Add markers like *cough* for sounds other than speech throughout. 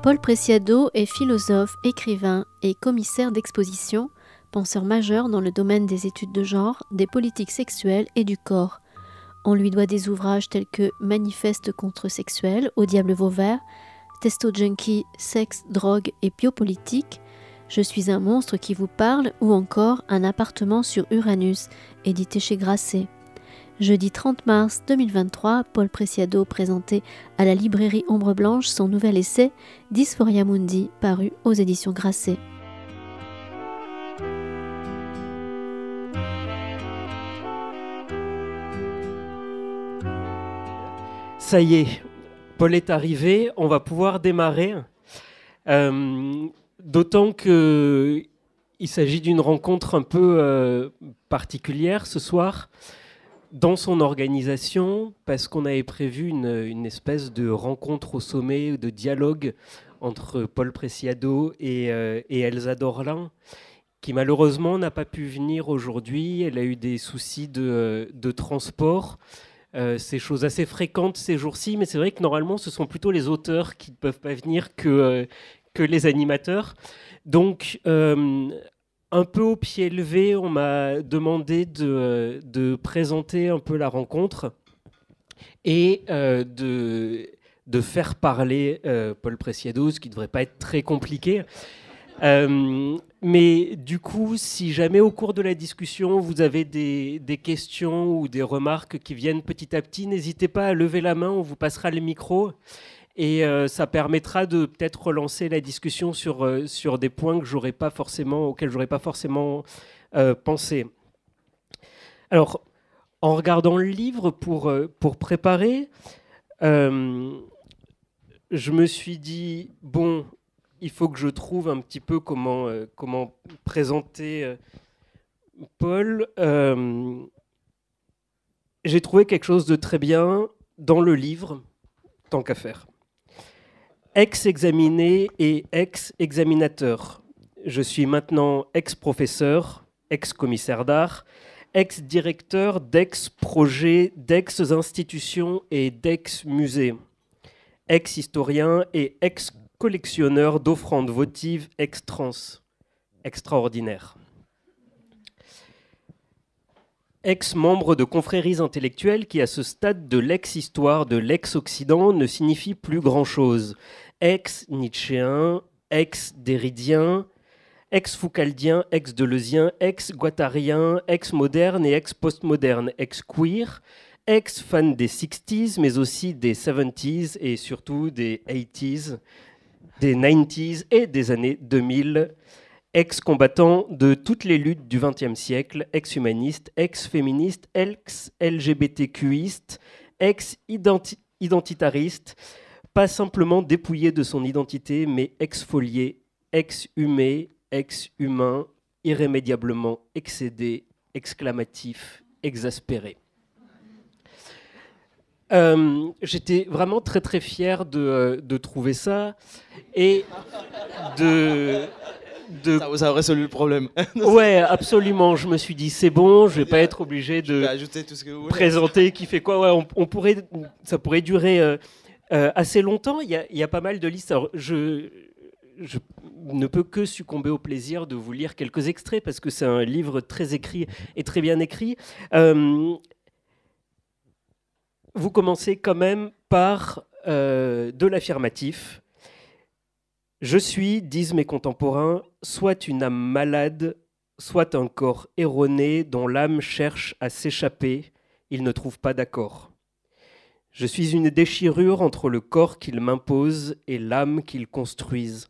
Paul Preciado est philosophe, écrivain et commissaire d'exposition, penseur majeur dans le domaine des études de genre, des politiques sexuelles et du corps. On lui doit des ouvrages tels que Manifeste contre sexuel, Au diable Vauvert, Testo Junkie, Sexe, Drogue et Biopolitique, Je suis un monstre qui vous parle ou encore Un appartement sur Uranus, édité chez Grasset. Jeudi 30 mars 2023, Paul Preciado présentait à la librairie Ombre Blanche son nouvel essai Dysphoria Mundi, paru aux éditions Grasset. Ça y est, Paul est arrivé, on va pouvoir démarrer. Euh, d'autant que il s'agit d'une rencontre un peu euh, particulière ce soir dans son organisation, parce qu'on avait prévu une, espèce de rencontre au sommet, de dialogue entre Paul Preciado et, euh, Elsa Dorlin, qui malheureusement n'a pas pu venir aujourd'hui. Elle a eu des soucis de, transport. Euh, c'est chose assez fréquente ces jours-ci, mais c'est vrai que normalement, ce sont plutôt les auteurs qui ne peuvent pas venir que, euh, les animateurs. Donc, euh, un peu au pied levé, on m'a demandé de, présenter un peu la rencontre et euh, de, faire parler euh, Paul Preciado, ce qui ne devrait pas être très compliqué. Euh, mais du coup, si jamais au cours de la discussion, vous avez des, questions ou des remarques qui viennent petit à petit, n'hésitez pas à lever la main, on vous passera le micro. Et euh, ça permettra de peut-être relancer la discussion sur, euh, sur des points que j'aurais pas forcément, auxquels j'aurais pas forcément euh, pensé. Alors, en regardant le livre pour, préparer, je me suis dit, bon, il faut que je trouve un petit peu comment présenter Paul. J'ai trouvé quelque chose de très bien dans le livre, tant qu'à faire ex-examiné et ex-examinateur. Je suis maintenant ex-professeur, ex-commissaire d'art, ex-directeur d'ex-projets, d'ex-institutions et d'ex-musées, ex-historien et ex-collectionneur d'offrandes votives ex-trans. Extraordinaire. Ex-membre de confréries intellectuelles qui, à ce stade de l'ex-histoire de l'ex-Occident, ne signifie plus grand-chose ex-Nietzschéen, ex-Derridien, ex-Foucaldien, ex-Deleuzien, ex-Guattarien, ex-moderne et ex-postmoderne, ex-queer, ex-fan des 60s, mais aussi des 70s et surtout des 80s, des 90s et des années 2000, ex-combattant de toutes les luttes du XXe siècle, ex-humaniste, ex-féministe, ex-LGBTQiste, ex-identitariste, pas simplement dépouillé de son identité, mais exfolié, exhumé, ex-humain, irrémédiablement excédé, exclamatif, exaspéré. Euh, j'étais vraiment très très fier de, euh, de, trouver ça et de, de... Ça, ça, aurait résolu le problème. *laughs* ouais, absolument. Je me suis dit c'est bon, je vais pas être obligé de présenter qui fait quoi. Ouais, on, pourrait, ça pourrait durer euh, euh, assez longtemps. Il y, a, pas mal de listes. je, ne peux que succomber au plaisir de vous lire quelques extraits parce que c'est un livre très écrit et très bien écrit. Euh, vous commencez quand même par euh, de l'affirmatif. Je suis, disent mes contemporains, soit une âme malade, soit un corps erroné dont l'âme cherche à s'échapper, il ne trouve pas d'accord. Je suis une déchirure entre le corps qu'il m'impose et l'âme qu'il construise,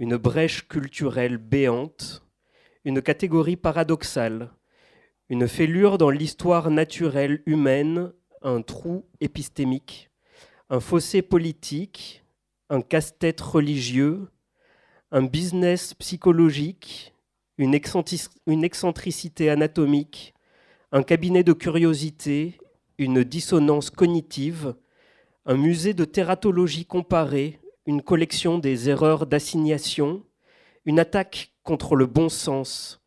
une brèche culturelle béante, une catégorie paradoxale, une fêlure dans l'histoire naturelle humaine, un trou épistémique, un fossé politique, un casse-tête religieux, un business psychologique, une, excentricité anatomique, un cabinet de curiosité, une dissonance cognitive, un musée de tératologie comparée, une collection des erreurs d'assignation, une attaque contre le bon sens,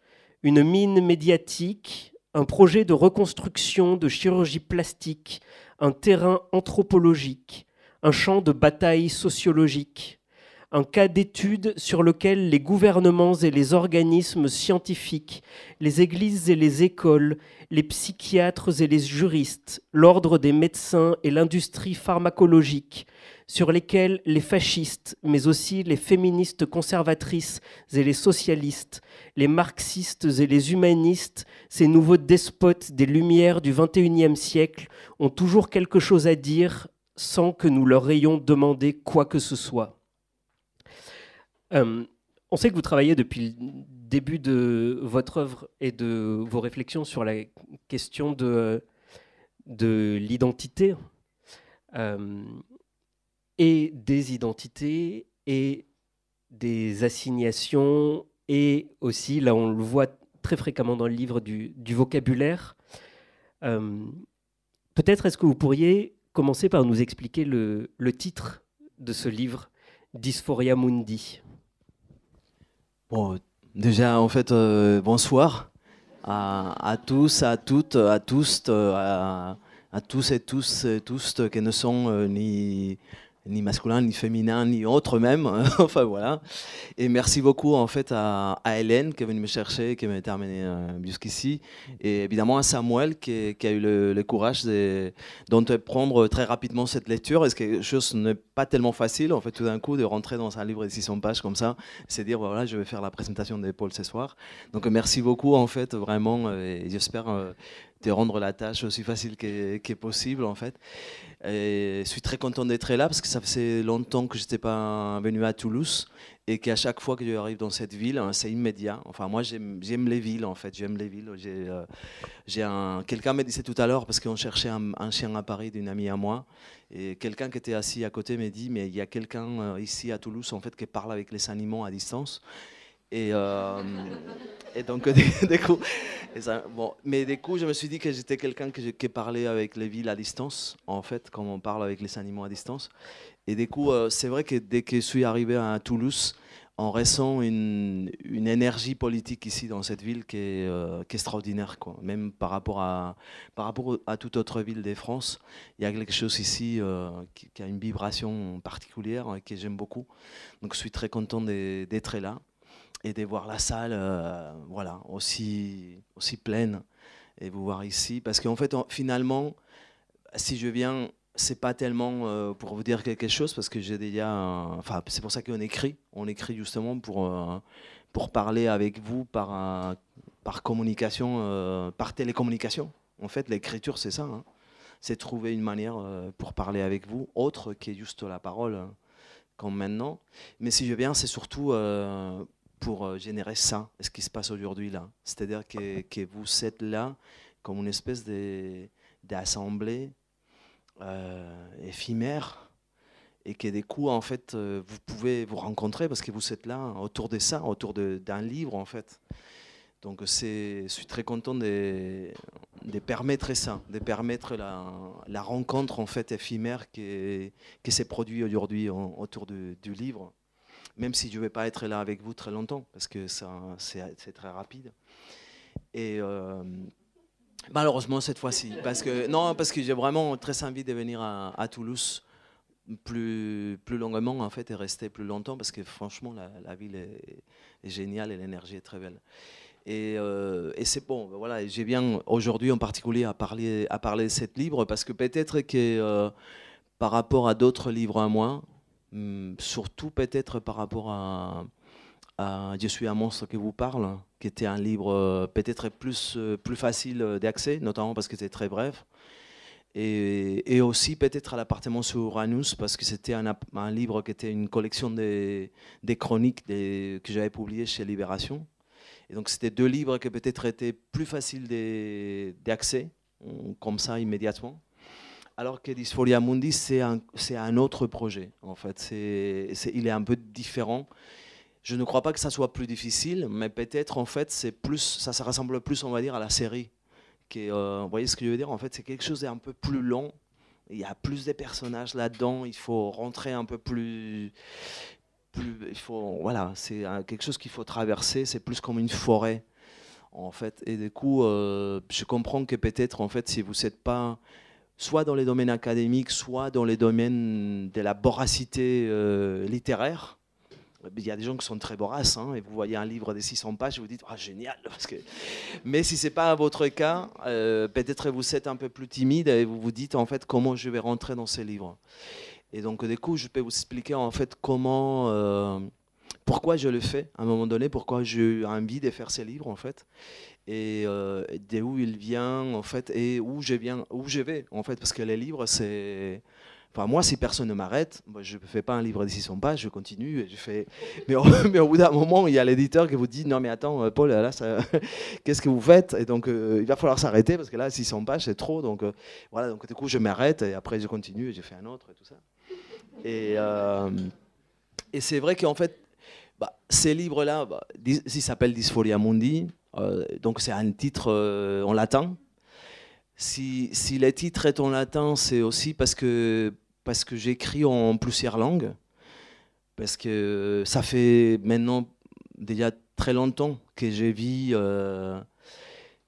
une mine médiatique, un projet de reconstruction de chirurgie plastique, un terrain anthropologique, un champ de bataille sociologique, un cas d'étude sur lequel les gouvernements et les organismes scientifiques, les églises et les écoles, les psychiatres et les juristes, l'ordre des médecins et l'industrie pharmacologique, sur lesquels les fascistes, mais aussi les féministes conservatrices et les socialistes, les marxistes et les humanistes, ces nouveaux despotes des Lumières du XXIe siècle, ont toujours quelque chose à dire sans que nous leur ayons demandé quoi que ce soit. Euh, on sait que vous travaillez depuis le début de votre œuvre et de vos réflexions sur la question de, de l'identité euh, et des identités et des assignations et aussi, là on le voit très fréquemment dans le livre, du, vocabulaire. Euh, peut-être est-ce que vous pourriez commencer par nous expliquer le, titre de ce livre, Dysphoria Mundi? Bon, déjà, en fait, euh, bonsoir à, tous, à toutes, à tous, à, tous et tous, et tous qui ne sont euh, ni ni masculin, ni féminin, ni autre même. *laughs* enfin voilà. Et merci beaucoup en fait à, Hélène qui est venue me chercher, qui m'a terminé euh, jusqu'ici. Et évidemment à Samuel qui, a eu le, courage d'entreprendre très rapidement cette lecture. Et ce quelque chose n'est pas tellement facile en fait tout d'un coup de rentrer dans un livre de 600 pages comme ça, c'est dire voilà je vais faire la présentation des Paul ce soir. Donc merci beaucoup en fait vraiment et j'espère euh, te rendre la tâche aussi facile que, possible en fait. Je suis très content d'être là parce que ça faisait longtemps que je n'étais pas venu à Toulouse et qu'à chaque fois que j'arrive dans cette ville, hein, c'est immédiat. Enfin, moi, j'aime les villes, en fait. J'aime les villes. Euh, un... Quelqu'un me disait tout à l'heure, parce qu'on cherchait un, chien à Paris d'une amie à moi, et quelqu'un qui était assis à côté m'a dit, mais il y a quelqu'un euh, ici à Toulouse, en fait, qui parle avec les animaux à distance. Et, euh, et donc, *laughs* des, coups, bon, mais des coups, je me suis dit que j'étais quelqu'un qui, parlait avec les villes à distance, en fait, comme on parle avec les animaux à distance. Et des coups, euh, c'est vrai que dès que je suis arrivé à Toulouse, on ressent une, une, énergie politique ici dans cette ville qui est, euh, qui est, extraordinaire, quoi. même par rapport, à, par rapport à toute autre ville de France. Il y a quelque chose ici qui, qui, a une vibration particulière et que j'aime beaucoup. Donc je suis très content d'être là et de voir la salle euh, voilà, aussi, aussi pleine et vous voir ici. Parce qu'en fait, finalement, si je viens, c'est pas tellement euh, pour vous dire quelque chose, parce que j'ai déjà. Enfin, c'est pour ça qu'on écrit. On écrit justement pour, euh, pour parler avec vous par, par communication, par télécommunication. En fait, l'écriture, c'est ça. Hein. C'est trouver une manière pour parler avec vous, autre qui est juste la parole, comme maintenant. Mais si je viens, c'est surtout pour euh, générer ça, ce qui se passe aujourd'hui là. C'est-à-dire que, vous êtes là comme une espèce d'assemblée euh, éphémère et que des coups, en fait, euh, vous pouvez vous rencontrer parce que vous êtes là autour de ça, autour d'un livre, en fait. Donc, je suis très content de, de, permettre ça, de permettre la, la rencontre, en fait, éphémère qui, qui s'est produite aujourd'hui autour du livre même si je ne vais pas être là avec vous très longtemps, parce que c'est très rapide. Et euh, malheureusement, cette fois-ci, parce que, que j'ai vraiment très envie de venir à, Toulouse plus, plus longuement, en fait, et rester plus longtemps, parce que franchement, la, ville est, géniale et l'énergie est très belle. Et, euh, c'est bon, voilà, j'ai bien aujourd'hui en particulier à parler, à parler de cette livre, parce que peut-être que euh, par rapport à d'autres livres à moi, surtout peut-être par rapport à, Je suis un monstre qui vous parle, qui était un livre euh, peut-être plus, euh, plus facile d'accès, notamment parce que c'était très bref. Et, aussi peut-être à l'appartement sur Uranus, parce que c'était un, livre qui était une collection des, chroniques que j'avais publiées chez Libération. Et donc c'était deux livres qui peut-être étaient plus faciles d'accès, comme ça immédiatement. Alors que Dysphoria Mundi, c'est un, un, autre projet, en fait. C'est, il est un peu différent. Je ne crois pas que ça soit plus difficile, mais peut-être, en fait, c'est plus, ça, ça ressemble plus, on va dire, à la série. Qui euh, vous voyez ce que je veux dire? En fait, c'est quelque chose d'un peu plus long. Il y a plus de personnages là-dedans. Il faut rentrer un peu plus... plus il faut, voilà, c'est quelque chose qu'il faut traverser. C'est plus comme une forêt, en fait. Et du coup, euh, je comprends que peut-être, en fait, si vous n'êtes pas soit dans les domaines académiques, soit dans les domaines de la voracité euh, littéraire, il y a des gens qui sont très voraces, hein, et vous voyez un livre de 600 pages, vous dites, ah, génial. Parce que... Mais si ce n'est pas votre cas, euh, peut-être vous êtes un peu plus timide et vous vous dites, en fait, comment je vais rentrer dans ces livres. Et donc, du coup, je peux vous expliquer, en fait, comment, euh, pourquoi je le fais à un moment donné, pourquoi j'ai envie de faire ces livres, en fait, et euh, d'où il vient, en fait, et où je, viens, où je vais, en fait, parce que les livres, c'est Enfin, moi, si personne ne m'arrête, je ne fais pas un livre de 600 pages, je continue. Et je fais... *laughs* mais, au, bout d'un moment, il y a l'éditeur qui vous dit Non, mais attends, euh, Paul, là, *laughs* qu'est-ce que vous faites? Et donc, euh, il va falloir s'arrêter parce que là, 600 pages, c'est trop. Donc, voilà, donc du coup, je m'arrête et après, je continue et je fais un autre et tout ça. Et, et c'est vrai qu'en fait, bah, ces livres-là, bah, ils s'appellent Dysphoria Mundi. donc, c'est un titre en latin. Si, si les titres sont en latin, c'est aussi parce que parce que j'écris en plusieurs langues, parce que ça fait maintenant déjà très longtemps que je vis, euh,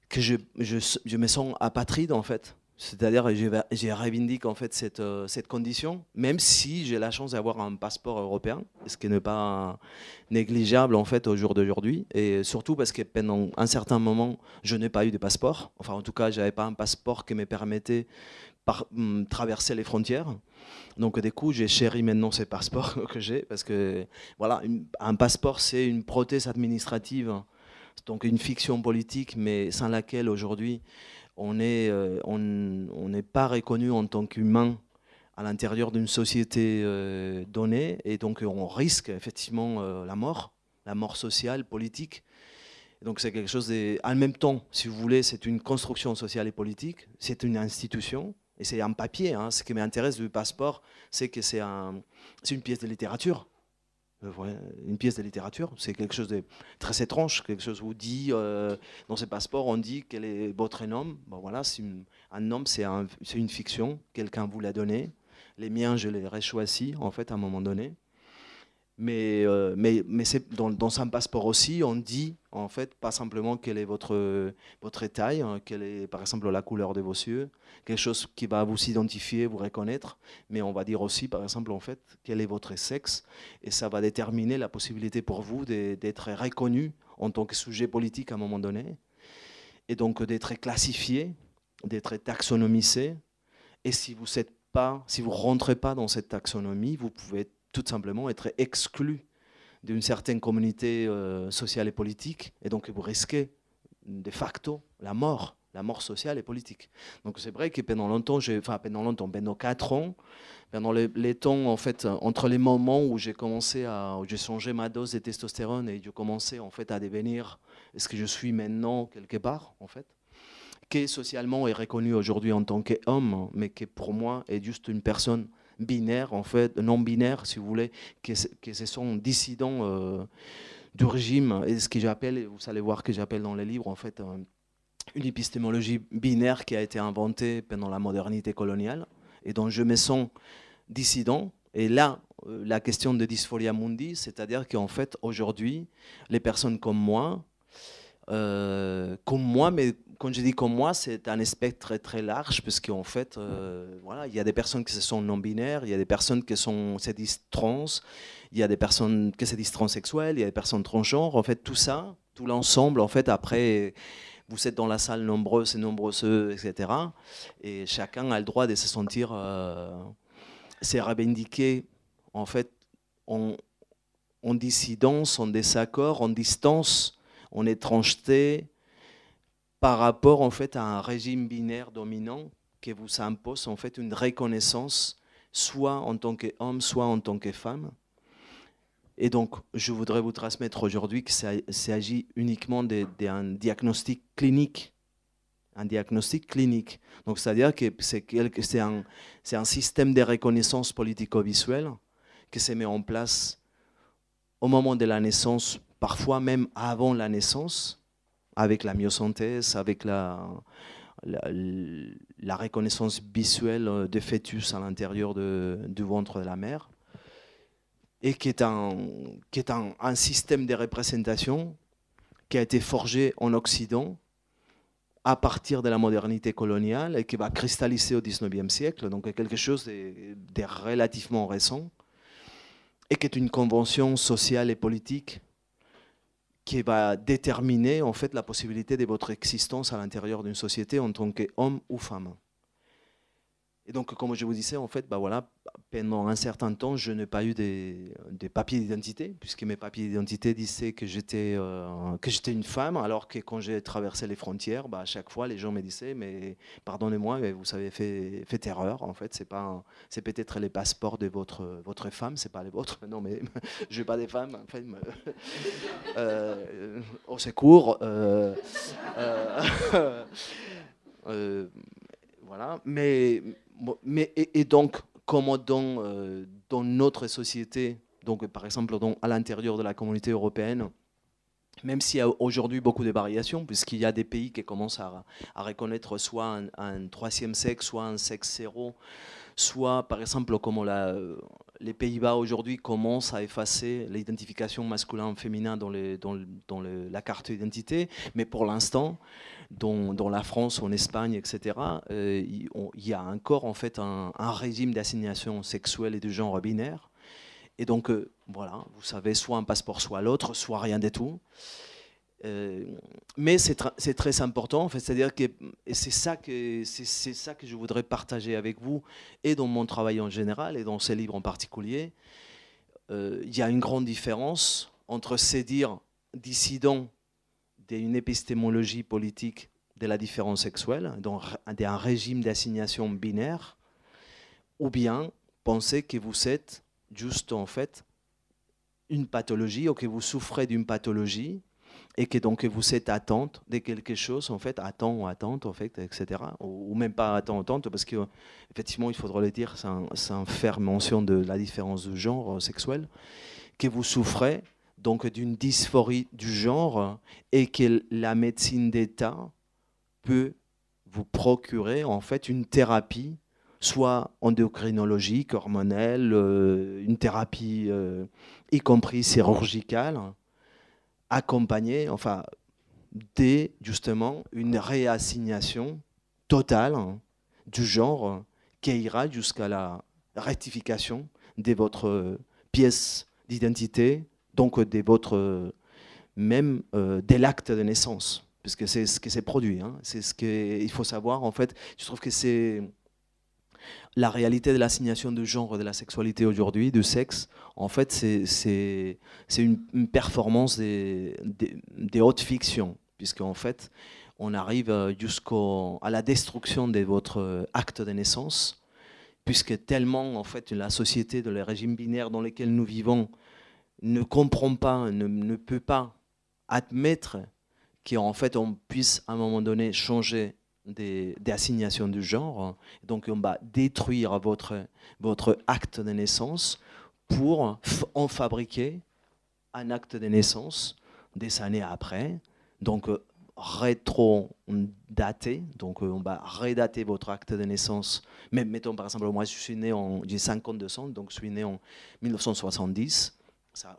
que je, je, je, me sens apatride en fait. C'est-à-dire que je revendique en fait cette, euh, cette condition, même si j'ai la chance d'avoir un passeport européen, ce qui n'est pas négligeable en fait au jour d'aujourd'hui, et surtout parce que pendant un certain moment, je n'ai pas eu de passeport. Enfin, en tout cas, je n'avais pas un passeport qui me permettait par, hum, traverser les frontières. Donc, du coup, j'ai chéri maintenant ces passeports *laughs* que j'ai parce que, voilà, un passeport, c'est une prothèse administrative, donc une fiction politique, mais sans laquelle aujourd'hui, on n'est euh, on, pas reconnu en tant qu'humain à l'intérieur d'une société euh, donnée et donc on risque effectivement euh, la mort, la mort sociale, politique. donc c'est quelque chose de, en même temps, si vous voulez, c'est une construction sociale et politique, c'est une institution, et c'est un papier. Hein. Ce qui m'intéresse du passeport, c'est que c'est un, une pièce de littérature. Euh, une pièce de littérature, c'est quelque chose de très étrange, quelque chose où dit, euh, dans ce passeport, on dit quel est votre nom. Bon, voilà, un nom, c'est un, une fiction, quelqu'un vous l'a donné. Les miens, je les ai en fait, à un moment donné. Mais, euh, mais, mais dans, dans, passeport aussi, on dit en fait pas simplement quelle est votre, votre taille, hein, quelle est par exemple la couleur de vos yeux, quelque chose qui va vous identifier, vous reconnaître, mais on va dire aussi par exemple en fait quel est votre sexe, et ça va déterminer la possibilité pour vous d'être reconnu en tant que sujet politique à un moment donné, et donc d'être classifié, d'être taxonomisé, et si vous ne pas, si rentrez pas dans cette taxonomie, vous pouvez tout simplement être exclu d'une certaine communauté euh, sociale et politique, et donc vous risquez de facto la mort, la mort sociale et politique. Donc c'est vrai que pendant longtemps, enfin pendant longtemps, pendant quatre ans, pendant les, temps en fait, entre les moments où j'ai commencé à, j'ai changé ma dose de testostérone et j'ai commencé en fait à devenir ce que je suis maintenant quelque part en fait, qui socialement est reconnu aujourd'hui en tant qu'homme, mais qui pour moi est juste une personne binaires, en fait, non binaires, si vous voulez, que, ce sont dissidents euh, du régime, et ce que j'appelle, vous allez voir que j'appelle dans les livres, en fait, euh, une épistémologie binaire qui a été inventée pendant la modernité coloniale, et dont je me sens dissident. Et là, euh, la question de dysphoria mundi, c'est-à-dire qu'en fait, aujourd'hui, les personnes comme moi, comme moi, mais quand je dis comme moi, c'est un spectre très, très large, parce qu'en fait, euh, voilà, il y a des personnes qui sont non-binaires, il y a des personnes qui sont, se disent trans, il y a des personnes qui se disent transsexuelles, il y a des personnes transgenres. En fait, tout ça, tout l'ensemble, en fait, après, vous êtes dans la salle nombreux et nombreuses, etc. Et chacun a le droit de se sentir, euh, c'est revendiquer, en fait, en, en dissidence, en désaccord, en distance, en étrangeté, par rapport en fait à un régime binaire dominant qui vous impose en fait une reconnaissance soit en tant qu'homme, soit en tant que femme. Et donc, je voudrais vous transmettre aujourd'hui qu'il s'agit uniquement d'un diagnostic clinique. Un diagnostic clinique. Donc, c'est-à-dire que c'est un, un système de reconnaissance politico-visuelle qui se met en place au moment de la naissance, parfois même avant la naissance, avec la myosynthèse, avec la, reconnaissance visuelle euh, des fœtus à l'intérieur du ventre de la mère, et qui est, un, système de représentation qui a été forgé en Occident à partir de la modernité coloniale et qui va cristalliser au XIXe siècle, donc quelque chose de relativement récent. et qui est une convention sociale et politique qui va déterminer en fait la possibilité de votre existence à l'intérieur d'une société en tant qu'homme ou femme. Et donc, comme je vous disais, en fait, bah voilà, pendant un certain temps, je n'ai pas eu des, papiers d'identité, puisque mes papiers d'identité disaient que j'étais euh, que j'étais une femme, alors que quand j'ai traversé les frontières, bah, à chaque fois, les gens me disaient, mais pardonnez-moi, mais vous avez fait, fait erreur. En fait, c'est pas, c'est peut-être les passeports de votre votre femme, c'est pas les vôtres. *laughs* Non, mais *laughs* je n'ai pas des femmes. En fait, *laughs* euh, au secours. Euh, voilà, mais mais, et, donc, comment dans, euh, dans notre société, donc par exemple à l'intérieur de la communauté européenne, même s'il y a aujourd'hui beaucoup de variations, puisqu'il y a des pays qui commencent à, à reconnaître soit un, troisième sexe, soit un sexe zéro, soit par exemple comme la, les Pays-Bas aujourd'hui commencent à effacer l'identification masculin-féminin dans, la carte d'identité, mais pour l'instant, dans, la France, en Espagne, etc., euh, il, y a encore en fait un, régime d'assignation sexuelle et de genre binaire. Et donc, euh, voilà, vous savez, soit un passeport, soit l'autre, soit rien du tout. Euh, mais c'est très important, en fait, c'est-à-dire que c'est ça que c'est ça que je voudrais partager avec vous et dans mon travail en général et dans ces livres en particulier. il y a une grande différence entre ces dire dissidents d'une épistémologie politique de la différence sexuelle, d'un régime d'assignation binaire, ou bien penser que vous êtes juste en fait une pathologie ou que vous souffrez d'une pathologie et que donc vous êtes attente de quelque chose, en fait, attend ou attente, en fait, etc. Ou, même pas attente, attente, parce que effectivement, il faudra le dire, sans faire mention de la différence de genre sexuel, que vous souffrez donc d'une dysphorie du genre et que la médecine d'État peut vous procurer en fait une thérapie, soit endocrinologique, hormonelle, euh, une thérapie euh, y compris chirurgicale, accompagnée, enfin, dès justement une réassignation totale du genre qui ira jusqu'à la rectification de votre pièce d'identité donc des votre même euh, dès l'acte de naissance, puisque c'est ce qui s'est produit. Hein. C'est ce qu'il faut savoir. En fait, je trouve que c'est la réalité de l'assignation de genre de la sexualité aujourd'hui, de sexe. En fait, c'est une, performance des, des, des hautes fictions, puisque en fait, on arrive euh, jusqu'à la destruction de votre acte de naissance, puisque tellement en fait la société de les régimes binaires dans lesquels nous vivons ne comprend pas, ne, peut pas admettre qu'en fait on puisse à un moment donné changer des, assignations du genre. Donc on va détruire votre, votre acte de naissance pour en fabriquer un acte de naissance des années après. Donc rétro-daté, donc on va redater votre acte de naissance. Mais mettons par exemple, moi je suis né en, j'ai 52 ans, donc je suis né en 1970 ça,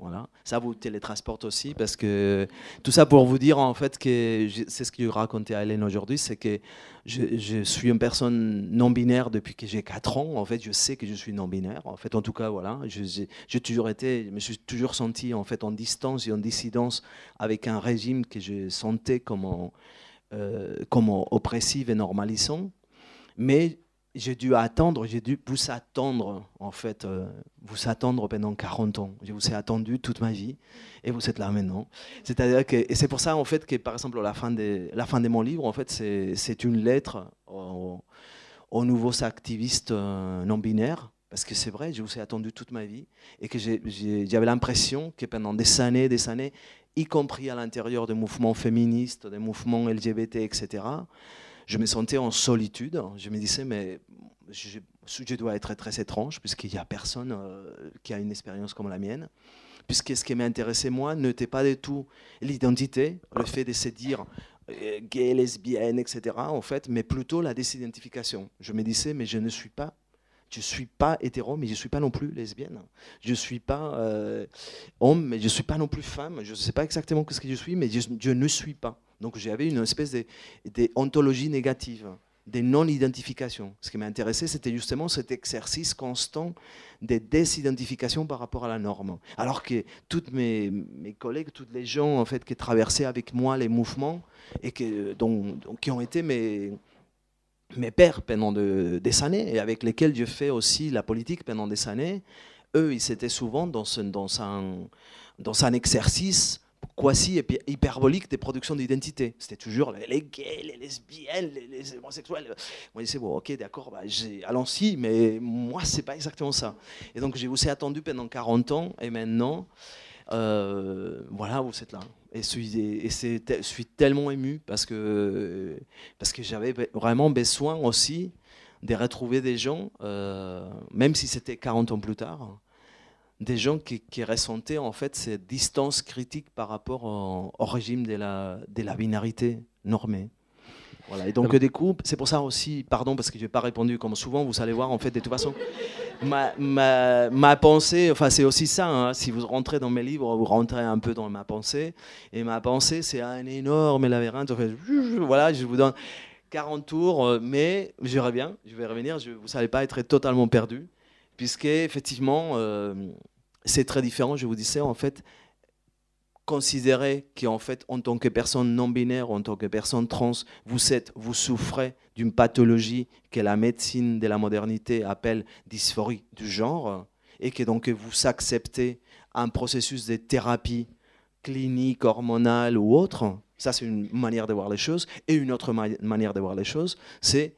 voilà. Ça vous télétransporte aussi parce que tout ça pour vous dire en fait que c'est ce que je racontais à Hélène aujourd'hui, c'est que je, suis une personne non binaire depuis que j'ai 4 ans. En fait, je sais que je suis non binaire. En fait, en tout cas, voilà, j'ai toujours été, je me suis toujours senti en fait en distance et en dissidence avec un régime que je sentais comme, euh, comme oppressif et normalisant. Mais j'ai dû attendre, j'ai dû vous attendre, en fait, euh, vous attendre pendant 40 ans. Je vous ai attendu toute ma vie et vous êtes là maintenant. C'est-à-dire que, et c'est pour ça, en fait, que par exemple, la fin de, la fin de mon livre, en fait, c'est une lettre aux, nouveaux activistes euh, non binaires. Parce que c'est vrai, je vous ai attendu toute ma vie et que j'avais l'impression que pendant des années, des années, y compris à l'intérieur des mouvements féministes, des mouvements LGBT, etc., je me sentais en solitude. Je me disais, mais je, je dois être très étrange, puisqu'il n'y a personne euh, qui a une expérience comme la mienne. Puisque ce qui m'intéressait, moi, n'était pas du tout l'identité, le fait de se dire euh, gay, lesbienne, etc., en fait, mais plutôt la désidentification. Je me disais, mais je ne suis pas je suis pas hétéro, mais je ne suis pas non plus lesbienne. Je ne suis pas euh, homme, mais je ne suis pas non plus femme. Je ne sais pas exactement ce que je suis, mais je ne suis pas. Donc j'avais une espèce d'ontologie négative des non-identifications. Ce qui m'intéressait, c'était justement cet exercice constant de désidentification par rapport à la norme. Alors que tous mes, mes, collègues, tous les gens en fait, qui traversaient avec moi les mouvements et que, qui ont été mes, mes pères pendant des années et avec lesquels je fais aussi la politique pendant des années, eux, ils étaient souvent dans, dans, un, dans un exercice quasi hyperbolique des productions d'identité. C'était toujours les gays, les lesbiennes, les, homosexuels. Moi, je disais, bon, ok, d'accord, bah, allons-y, mais moi, c'est pas exactement ça. Et donc, je vous ai attendu pendant 40 ans, et maintenant, euh, voilà, vous êtes là. Et, je suis tellement ému parce que, parce que j'avais vraiment besoin aussi de retrouver des gens, euh, même si c'était 40 ans plus tard, des gens qui, ressentaient en fait cette distance critique par rapport au, régime de la, de la binarité normée. Voilà. Et donc, des coups, c'est pour ça aussi, pardon, parce que je n'ai pas répondu comme souvent, vous allez voir, en fait, de toute façon, ma, ma, ma pensée, enfin, c'est aussi ça, hein. si vous rentrez dans mes livres, vous rentrez un peu dans ma pensée, et ma pensée, c'est un énorme labyrinthe, en fait, voilà, je vous donne 40 tours, euh, mais je reviens, je vais revenir, je, vous n'allez pas être totalement perdu, puisque, effectivement, euh, c'est très différent, je vous disais, en fait, considérer qu'en fait, en tant que personne non binaire, en tant que personne trans, vous êtes, vous souffrez d'une pathologie que la médecine de la modernité appelle dysphorie du genre, et que donc vous acceptez un processus de thérapie clinique, hormonale ou autre, ça c'est une manière de voir les choses. Et une autre manière de voir les choses, c'est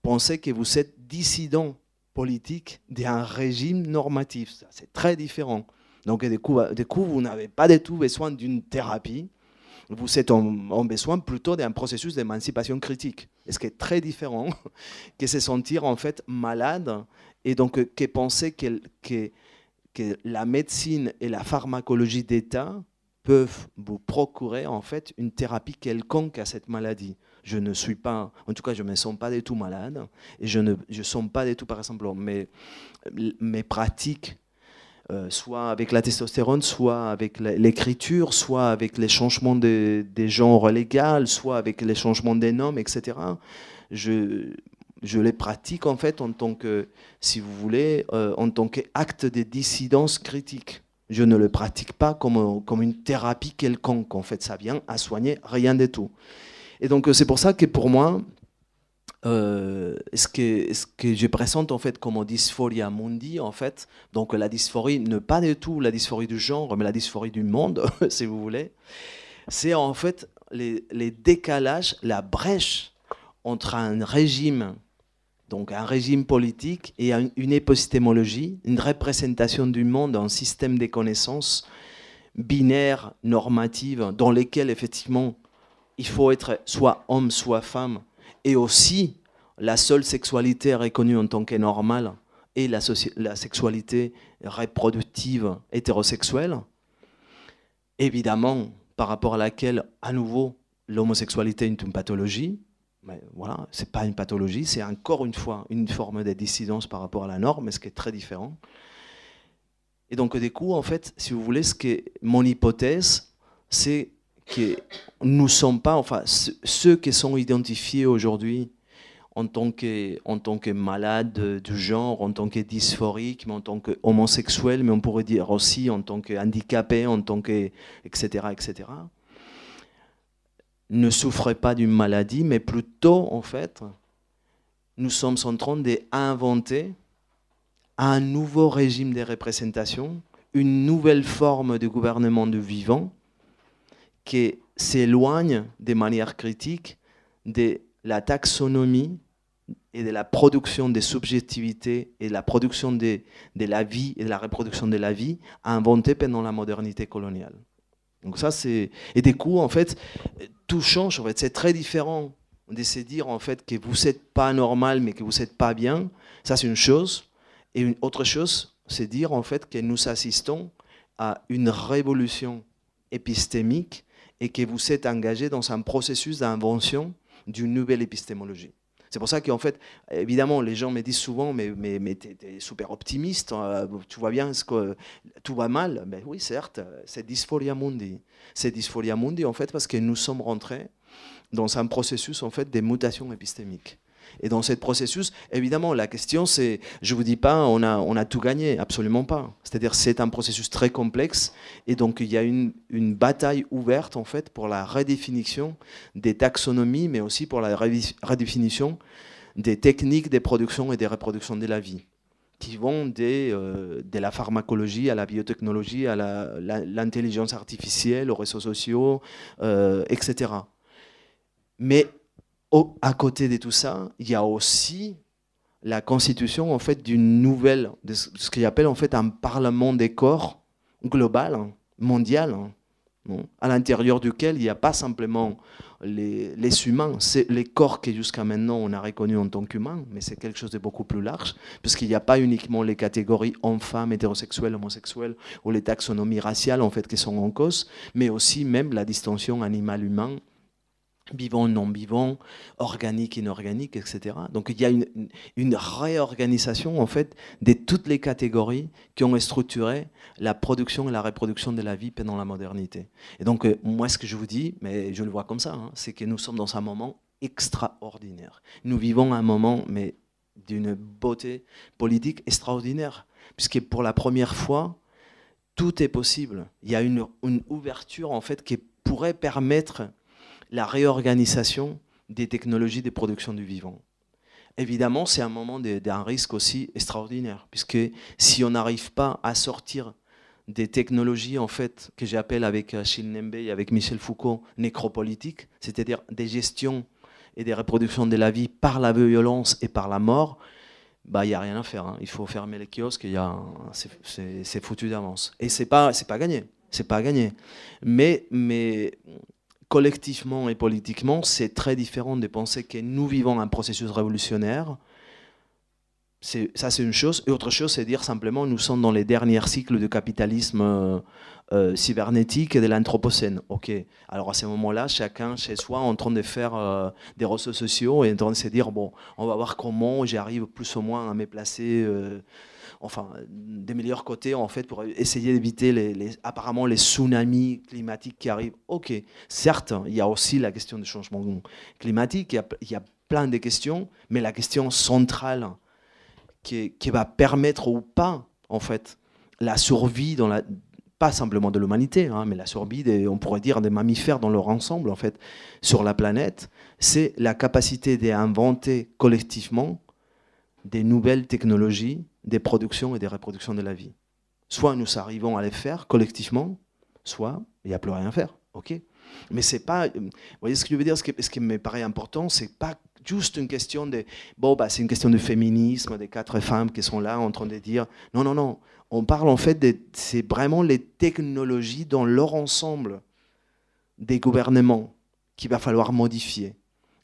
penser que vous êtes dissident politique d'un régime normatif. C'est très différent. Donc, du coup, coup vous n'avez pas du tout besoin d'une thérapie. Vous êtes en, besoin plutôt d'un processus d'émancipation critique. Ce qui est très différent *laughs* que se sentir en fait malade et donc que penser que, que, que la médecine et la pharmacologie d'État peuvent vous procurer en fait une thérapie quelconque à cette maladie je ne suis pas, en tout cas, je ne me sens pas du tout malade et je ne je sens pas du tout, par exemple, mes, mes pratiques, euh, soit avec la testostérone, soit avec l'écriture, soit avec les changements des genres légaux, soit avec les changements des noms, etc. Je, je les pratique en fait en tant que, si vous voulez, euh, en tant qu'acte de dissidence critique. Je ne le pratique pas comme, comme une thérapie quelconque. En fait, ça vient à soigner rien du tout. Et donc, euh, c'est pour ça que pour moi, euh, ce, que, je présente en fait comme dysphoria mundi, en fait, donc la dysphorie, ne pas du tout la dysphorie du genre, mais la dysphorie du monde, *laughs* si vous voulez, c'est en fait les, décalages, la brèche entre un régime, donc un régime politique et une épistémologie, une représentation du monde, un système de connaissances binaires, normatives, dans lesquelles effectivement il faut être soit homme, soit femme, et aussi la seule sexualité reconnue en tant que normale est la, sexualité reproductive hétérosexuelle, évidemment, par rapport à laquelle, à nouveau, l'homosexualité est une pathologie. Mais voilà, c'est pas une pathologie, c'est encore une fois une forme de dissidence par rapport à la norme, ce qui est très différent. Et donc, du coup, en fait, si vous voulez, ce que mon hypothèse, c'est que nous sommes pas, enfin, ceux qui sont identifiés aujourd'hui en tant que, en que du genre, en tant que dysphoriques, en tant qu'homosexuels, mais on pourrait dire aussi en tant qu'handicapés, en tant que, etc., etc., ne souffrent pas d'une maladie, mais plutôt, en fait, nous sommes en train d'inventer un nouveau régime de représentation, une nouvelle forme de gouvernement du vivant, qui s'éloigne de manière critique de la taxonomie et de la production des subjectivités et de la production de, de la vie et de la reproduction de la vie inventée pendant la modernité coloniale. Donc ça, c'est... Et du coup, en fait, tout change. En fait, c'est très différent de se dire, en fait, que vous n'êtes pas normal, mais que vous n'êtes pas bien. Ça, c'est une chose. Et une autre chose, c'est dire, en fait, que nous assistons à une révolution épistémique et que vous êtes engagé dans un processus d'invention d'une nouvelle épistémologie. C'est pour ça qu'en fait, évidemment, les gens me disent souvent, mais, mais, tu es, super optimiste, euh, tu vois bien tout va mal. Mais oui, certes, c'est dysphoria mundi. C'est dysphoria mundi, en fait, parce que nous sommes rentrés dans un processus en fait des mutations épistémiques. Et dans ce processus, évidemment, la question c'est, je vous dis pas, on a, on a tout gagné, absolument pas. C'est-à-dire c'est un processus très complexe et donc il y a une, une, bataille ouverte en fait pour la redéfinition des taxonomies, mais aussi pour la redéfinition des techniques de production et de reproduction de la vie qui vont des, euh, de la pharmacologie à la biotechnologie, à l'intelligence artificielle, aux réseaux sociaux, euh, etc. Mais à côté de tout ça, il y a aussi la constitution en fait d'une nouvelle, de ce qu'il appelle en fait un parlement des corps global, hein, mondial, hein, à l'intérieur duquel il n'y a pas simplement les, humains, c'est les corps que jusqu'à maintenant on a reconnus en tant qu'humains, mais c'est quelque chose de beaucoup plus large, puisqu'il n'y a pas uniquement les catégories hommes-femmes, hétérosexuels, homosexuels, ou les taxonomies raciales en fait qui sont en cause, mais aussi même la distinction animal-humain vivant, non vivant, organique, inorganique, etc. Donc il y a une, une, réorganisation en fait de toutes les catégories qui ont structuré la production et la reproduction de la vie pendant la modernité. Et donc euh, moi ce que je vous dis, mais je le vois comme ça, hein, c'est que nous sommes dans un moment extraordinaire. Nous vivons un moment mais d'une beauté politique extraordinaire, puisque pour la première fois, tout est possible. Il y a une, une ouverture en fait qui pourrait permettre la réorganisation des technologies de production du vivant. Évidemment, c'est un moment d'un risque aussi extraordinaire, puisque si on n'arrive pas à sortir des technologies en fait que j'appelle avec Achille Nembe et avec Michel Foucault nécropolitiques, c'est-à-dire des gestions et des reproductions de la vie par la violence et par la mort, bah il y a rien à faire. Hein. Il faut fermer les kiosques, c'est foutu d'avance. Et c'est pas pas gagné, c'est pas gagné. Mais mais collectivement et politiquement, c'est très différent de penser que nous vivons un processus révolutionnaire. Ça, c'est une chose. Et autre chose, c'est dire simplement, nous sommes dans les derniers cycles de capitalisme euh, euh, cybernétique et de l'anthropocène. Ok. Alors à ce moment-là, chacun chez soi en train de faire euh, des réseaux sociaux et en train de se dire bon, on va voir comment j'arrive plus ou moins à me placer enfin, des meilleurs côtés, en fait, pour essayer d'éviter apparemment les tsunamis climatiques qui arrivent. Ok, certes, il y a aussi la question du changement climatique, il y a, plein de questions, mais la question centrale qui, va permettre ou pas, en fait, la survie pas simplement de l'humanité, hein, mais la survie, des, on pourrait dire, des mammifères dans leur ensemble, en fait, sur la planète, c'est la capacité d'inventer collectivement des nouvelles technologies des productions et des reproductions de la vie. Soit nous arrivons à les faire collectivement, soit il n'y a plus rien à faire. Ok? Mais c'est pas. Vous voyez ce que je veux dire? Ce qui, ce qui me paraît important, c'est pas juste une question de. Bon, bah, c'est une question de féminisme, des quatre femmes qui sont là en train de dire. Non, non, non. On parle en fait de. C'est vraiment les technologies dans leur ensemble des gouvernements qu'il va falloir modifier.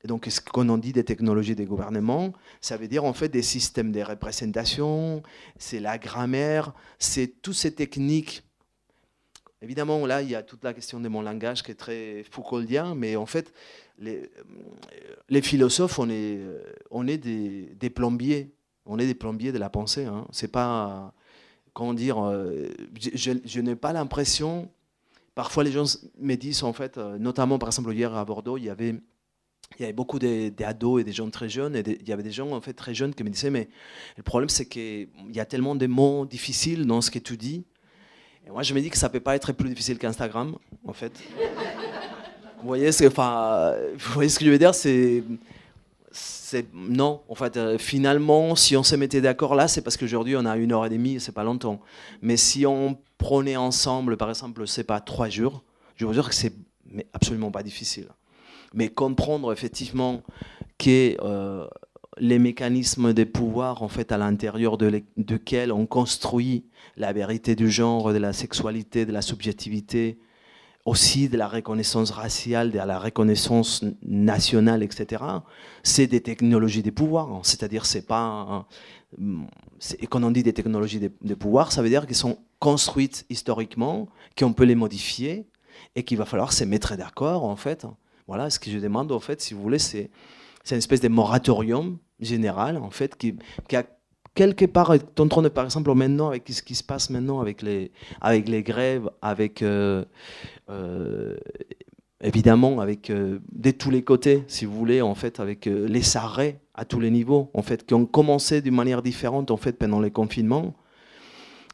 Et donc, ce qu'on en dit des technologies des gouvernements, ça veut dire en fait des systèmes de représentation, c'est la grammaire, c'est toutes ces techniques. Évidemment, là, il y a toute la question de mon langage qui est très Foucaultien, mais en fait, les, philosophes, on est, des, plombiers. On est des plombiers de la pensée. Hein. C'est pas. Comment dire euh, Je, je n'ai pas l'impression. Parfois, les gens me disent, en fait, euh, notamment par exemple, hier à Bordeaux, il y avait il y avait beaucoup d'ados et des gens très jeunes, et il y avait des gens en fait très jeunes qui me disaient, mais le problème c'est qu'il y a tellement de mots difficiles dans ce que tu dis. Et moi je me dis que ça peut pas être plus difficile qu'Instagram, en fait. vous, voyez ce que, vous voyez ce que je veux dire? Non, en fait, euh, finalement, si on se mettait d'accord là, c'est parce qu'aujourd'hui on a une heure et demie, c'est pas longtemps. Mais si on prenait ensemble, par exemple, c'est pas trois jours, je vous dire que c'est absolument pas difficile mais comprendre effectivement que euh, les mécanismes de pouvoir en fait à l'intérieur de duquel on construit la vérité du genre, de la sexualité, de la subjectivité, aussi de la reconnaissance raciale, de la reconnaissance nationale, etc. C'est des technologies de pouvoir, hein. c'est-à-dire c'est pas et quand on dit des technologies de, de pouvoir, ça veut dire qu'elles sont construites historiquement, qu'on peut les modifier et qu'il va falloir se mettre d'accord en fait voilà, ce que je demande, en fait, si vous voulez, c'est une espèce de moratorium général, en fait, qui, a quelque part est en train de, par exemple, maintenant, avec ce qui se passe maintenant avec les, avec les grèves, avec euh, euh, évidemment, avec de tous les côtés, si vous voulez, en fait, avec les arrêts à tous les niveaux, en fait, qui ont commencé d'une manière différente, en fait, pendant les confinements.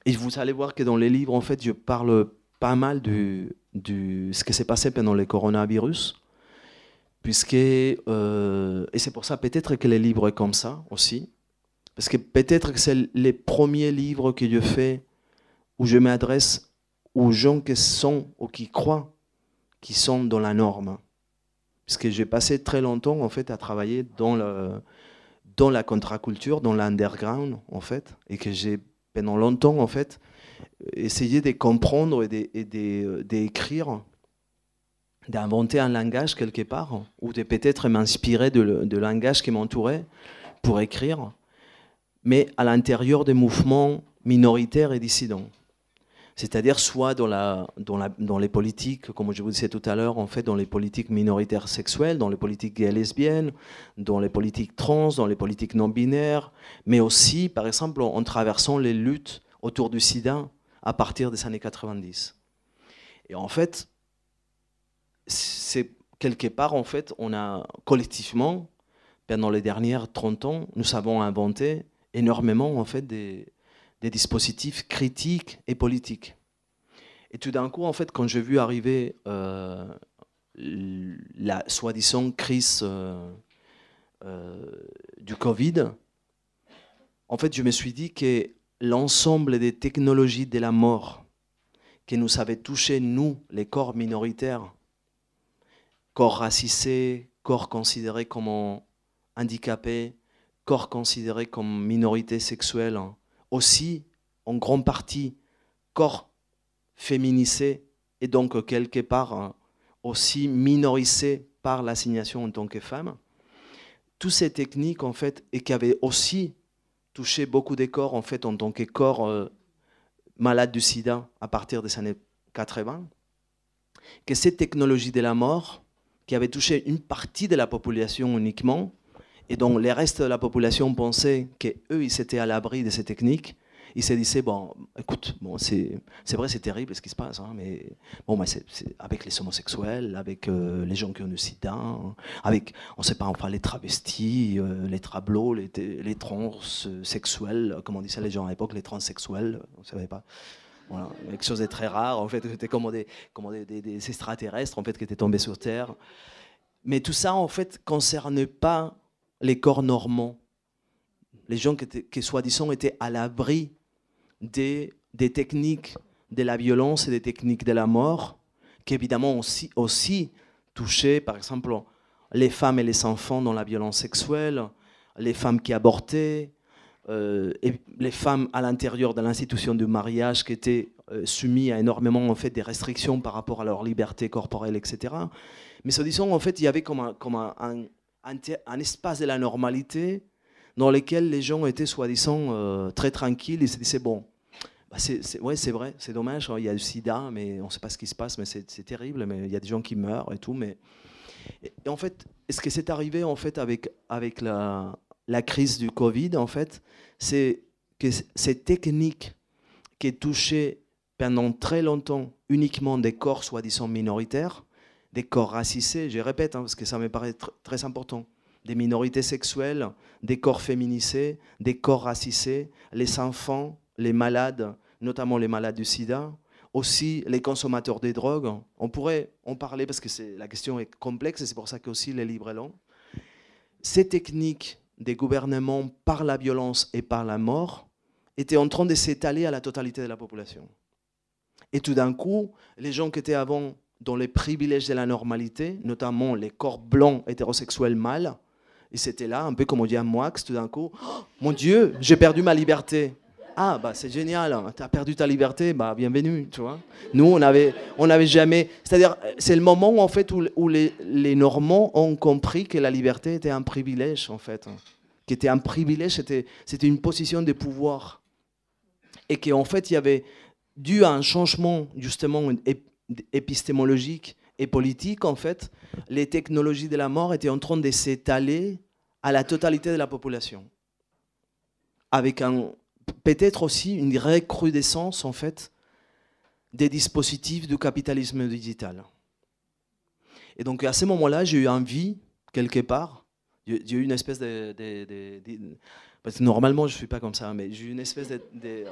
Et vous allez voir que dans les livres, en fait, je parle pas mal de du, ce qui s'est passé pendant le coronavirus. Puisque, euh, et c'est pour ça peut-être que les livres sont comme ça aussi. Parce que peut-être que c'est les premiers livres que je fais où je m'adresse aux gens qui sont ou qui croient qui sont dans la norme. Puisque j'ai passé très longtemps en fait à travailler dans, le, dans la contre-culture, dans l'underground en fait, et que j'ai pendant longtemps en fait essayé de comprendre et d'écrire d'inventer un langage quelque part, ou de peut-être m'inspirer de, langage qui m'entourait pour écrire, mais à l'intérieur des mouvements minoritaires et dissidents. C'est-à-dire soit dans, la, dans, la, dans, les politiques, comme je vous disais tout à l'heure, en fait, dans les politiques minoritaires sexuelles, dans les politiques gays lesbiennes, dans les politiques trans, dans les politiques non binaires, mais aussi, par exemple, en traversant les luttes autour du sida à partir des années 90. Et en fait, c'est quelque part, en fait, on a collectivement, pendant les dernières 30 ans, nous avons inventé énormément, en fait, des, dispositifs critiques et politiques. Et tout d'un coup, en fait, quand j'ai vu arriver euh, la soi-disant crise euh, euh, du Covid, en fait, je me suis dit que l'ensemble des technologies de la mort qui nous avaient touché, nous, les corps minoritaires, corps racisés, corps considérés comme handicapés, corps considérés comme minorités sexuelles, aussi en grande partie corps féminisés et donc quelque part aussi minorisés par l'assignation en tant que femme. Toutes ces techniques, en fait, et qui avaient aussi touché beaucoup de corps, en fait, en tant que corps euh, malades du sida à partir des années 80, que cette technologie de la mort qui avait touché une partie de la population uniquement, et dont le reste de la population pensait qu'eux, ils étaient à l'abri de ces techniques, ils se disaient, bon, écoute, bon, c'est, vrai, c'est terrible ce qui se passe, hein, mais bon, bah, c'est, avec les homosexuels, avec euh, les gens qui ont le sida, hein, avec, on ne sait pas, enfin, les travestis, euh, les trablots, les, les transsexuels, comment disaient les gens à l'époque, les transsexuels, on ne savait pas. Voilà, quelque chose de très rare, en fait, c'était comme, des, des, extraterrestres, en fait, qui étaient tombés sur Terre. Mais tout ça, en fait, concerne pas les corps normands. Les gens qui, qui soi-disant, étaient à l'abri des, des, techniques de la violence et des techniques de la mort, qui évidemment aussi, aussi touchaient, par exemple, les femmes et les enfants dans la violence sexuelle, les femmes qui abortaient, euh, et les femmes à l'intérieur de l'institution du mariage qui étaient euh, soumises à énormément en fait, des restrictions par rapport à leur liberté corporelle, etc. Mais se disons, en fait, il y avait comme un, comme un, un, espace de la normalité dans lequel les gens étaient soi-disant euh, très tranquilles. Ils se disaient, bon, bah c'est ouais, vrai, c'est dommage, il y a le sida, mais on ne sait pas ce qui se passe, mais c'est terrible, mais il y a des gens qui meurent et tout. Mais... Et, en fait, ce qui s'est arrivé en fait, avec, avec la, la crise du Covid, en fait, c'est que ces techniques qui touchaient pendant très longtemps uniquement des corps soi-disant minoritaires, des corps racisés, je répète, hein, parce que ça me paraît très important, des minorités sexuelles, des corps féminisés, des corps racisés, les enfants, les malades, notamment les malades du sida, aussi les consommateurs de drogues. On pourrait en parler parce que la question est complexe et c'est pour ça que aussi les livres est long. Ces techniques des gouvernements par la violence et par la mort étaient en train de s'étaler à la totalité de la population. Et tout d'un coup, les gens qui étaient avant dans les privilèges de la normalité, notamment les corps blancs hétérosexuels mâles, ils étaient là, un peu comme on dit à Moix, tout d'un coup, oh, mon Dieu, j'ai perdu ma liberté. Ah, bah c'est génial, hein. tu as perdu ta liberté, bah bienvenue, tu vois. Nous, on n'avait on jamais. C'est-à-dire, c'est le moment en fait, où, où les, Normands ont compris que la liberté était un privilège, en fait. Qui était un privilège, c'était, c'était une position de pouvoir. Et qu'en fait, il y avait, dû à un changement, justement, épistémologique et politique, en fait, les technologies de la mort étaient en train de s'étaler à la totalité de la population. Avec un, peut-être aussi une recrudescence en fait des dispositifs du capitalisme digital. Et donc à ce moment-là, j'ai eu envie, quelque part, j'ai eu une espèce de, normalement je ne suis pas comme ça, mais j'ai eu une espèce de, euh,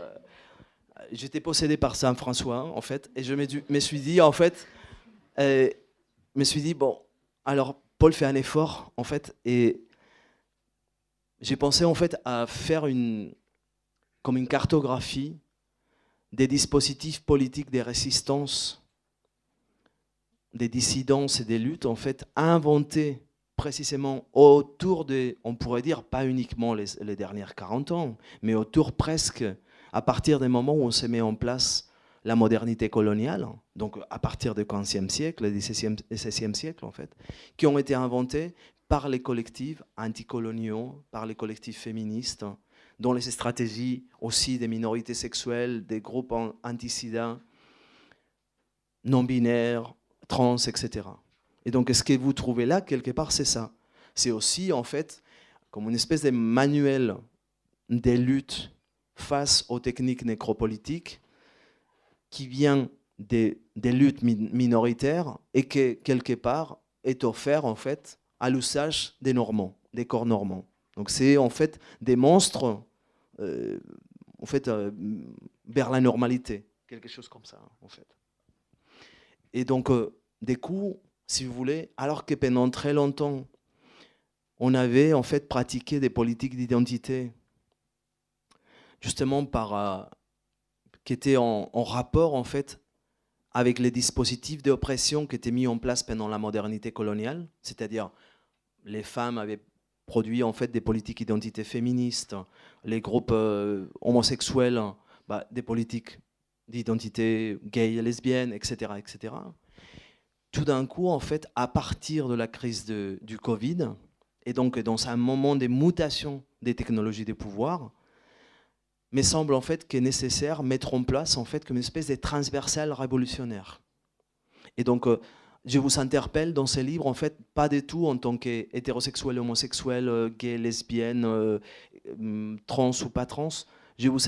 j'étais possédé par Saint François en fait, et je me, suis dit en fait, euh, me suis dit bon, alors Paul fait un effort en fait, et j'ai pensé en fait à faire une comme une cartographie des dispositifs politiques des résistances, des dissidences et des luttes, en fait, inventés précisément autour des, on pourrait dire, pas uniquement les, dernières 40 ans, mais autour presque, à partir des moments où on se met en place la modernité coloniale, donc à partir du 15e siècle, du 16e siècle, en fait, qui ont été inventés par les collectifs anticoloniaux, par les collectifs féministes, dont les stratégies aussi des minorités sexuelles, des groupes anti-sida, non-binaires, trans, etc. Et donc, ce que vous trouvez là, quelque part, c'est ça. C'est aussi, en fait, comme une espèce de manuel des luttes face aux techniques nécropolitiques qui vient des, des luttes minoritaires et qui, quelque part, est offert, en fait, à l'usage des Normands, des corps normands. Donc c'est en fait des monstres, euh, en fait, euh, vers la normalité, quelque chose comme ça, en fait. Et donc, euh, des coups, si vous voulez, alors que pendant très longtemps, on avait en fait pratiqué des politiques d'identité, justement par, qui étaient en, en, rapport en fait avec les dispositifs d'oppression qui étaient mis en place pendant la modernité coloniale, c'est-à-dire les femmes avaient produit en fait des politiques d'identité féministes, les groupes euh, homosexuels, bah, des politiques d'identité gay lesbienne, etc., etc. Tout d'un coup, en fait, à partir de la crise de, du Covid, et donc dans un moment de mutation des technologies de pouvoir, me semble en fait qu'il est nécessaire mettre en place en fait comme une espèce de transversale révolutionnaire. Et donc euh, je vous interpelle dans ces livres, en fait, pas du tout en tant qu'hétérosexuel, homosexuel, euh, gay, lesbienne, euh, mm, trans ou pas trans. Je vous,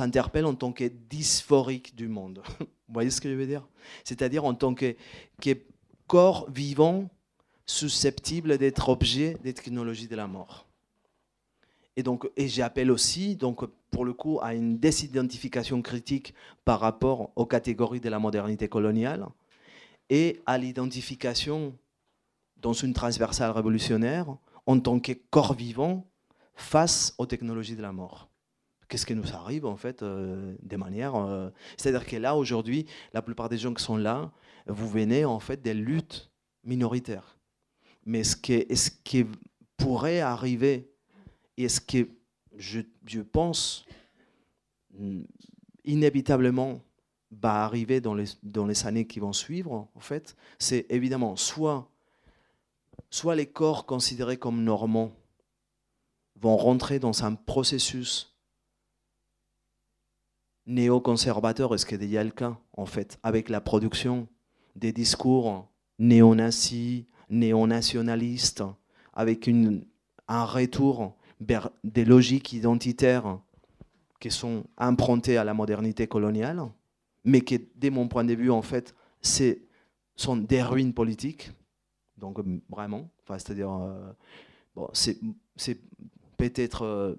interpelle en tant que dysphorique du monde. *laughs* vous voyez ce que je veux dire? C'est-à-dire en tant que, corps vivant susceptible d'être objet des technologies de la mort. Et donc, et j'appelle aussi, donc, pour le coup, à une désidentification critique par rapport aux catégories de la modernité coloniale et à l'identification dans une transversale révolutionnaire en tant que corps vivant face aux technologies de la mort. Qu'est-ce qui nous arrive en fait euh, des manières euh, C'est-à-dire que là aujourd'hui, la plupart des gens qui sont là, vous venez en fait des luttes minoritaires. Mais ce qui, ce qui pourrait arriver et ce que je, je pense mm, inévitablement va arriver dans les, dans les années qui vont suivre, en fait, c'est évidemment soit, soit les corps considérés comme normands vont rentrer dans un processus néoconservateur, et ce qui est déjà le cas, en fait, avec la production des discours néo-nazis, néo-nationalistes, avec une, un retour vers des logiques identitaires qui sont empruntées à la modernité coloniale? Mais qui, dès mon point de vue, en fait, sont des ruines politiques. Donc, euh, vraiment, enfin, c'est-à-dire, euh, bon, c'est peut-être euh,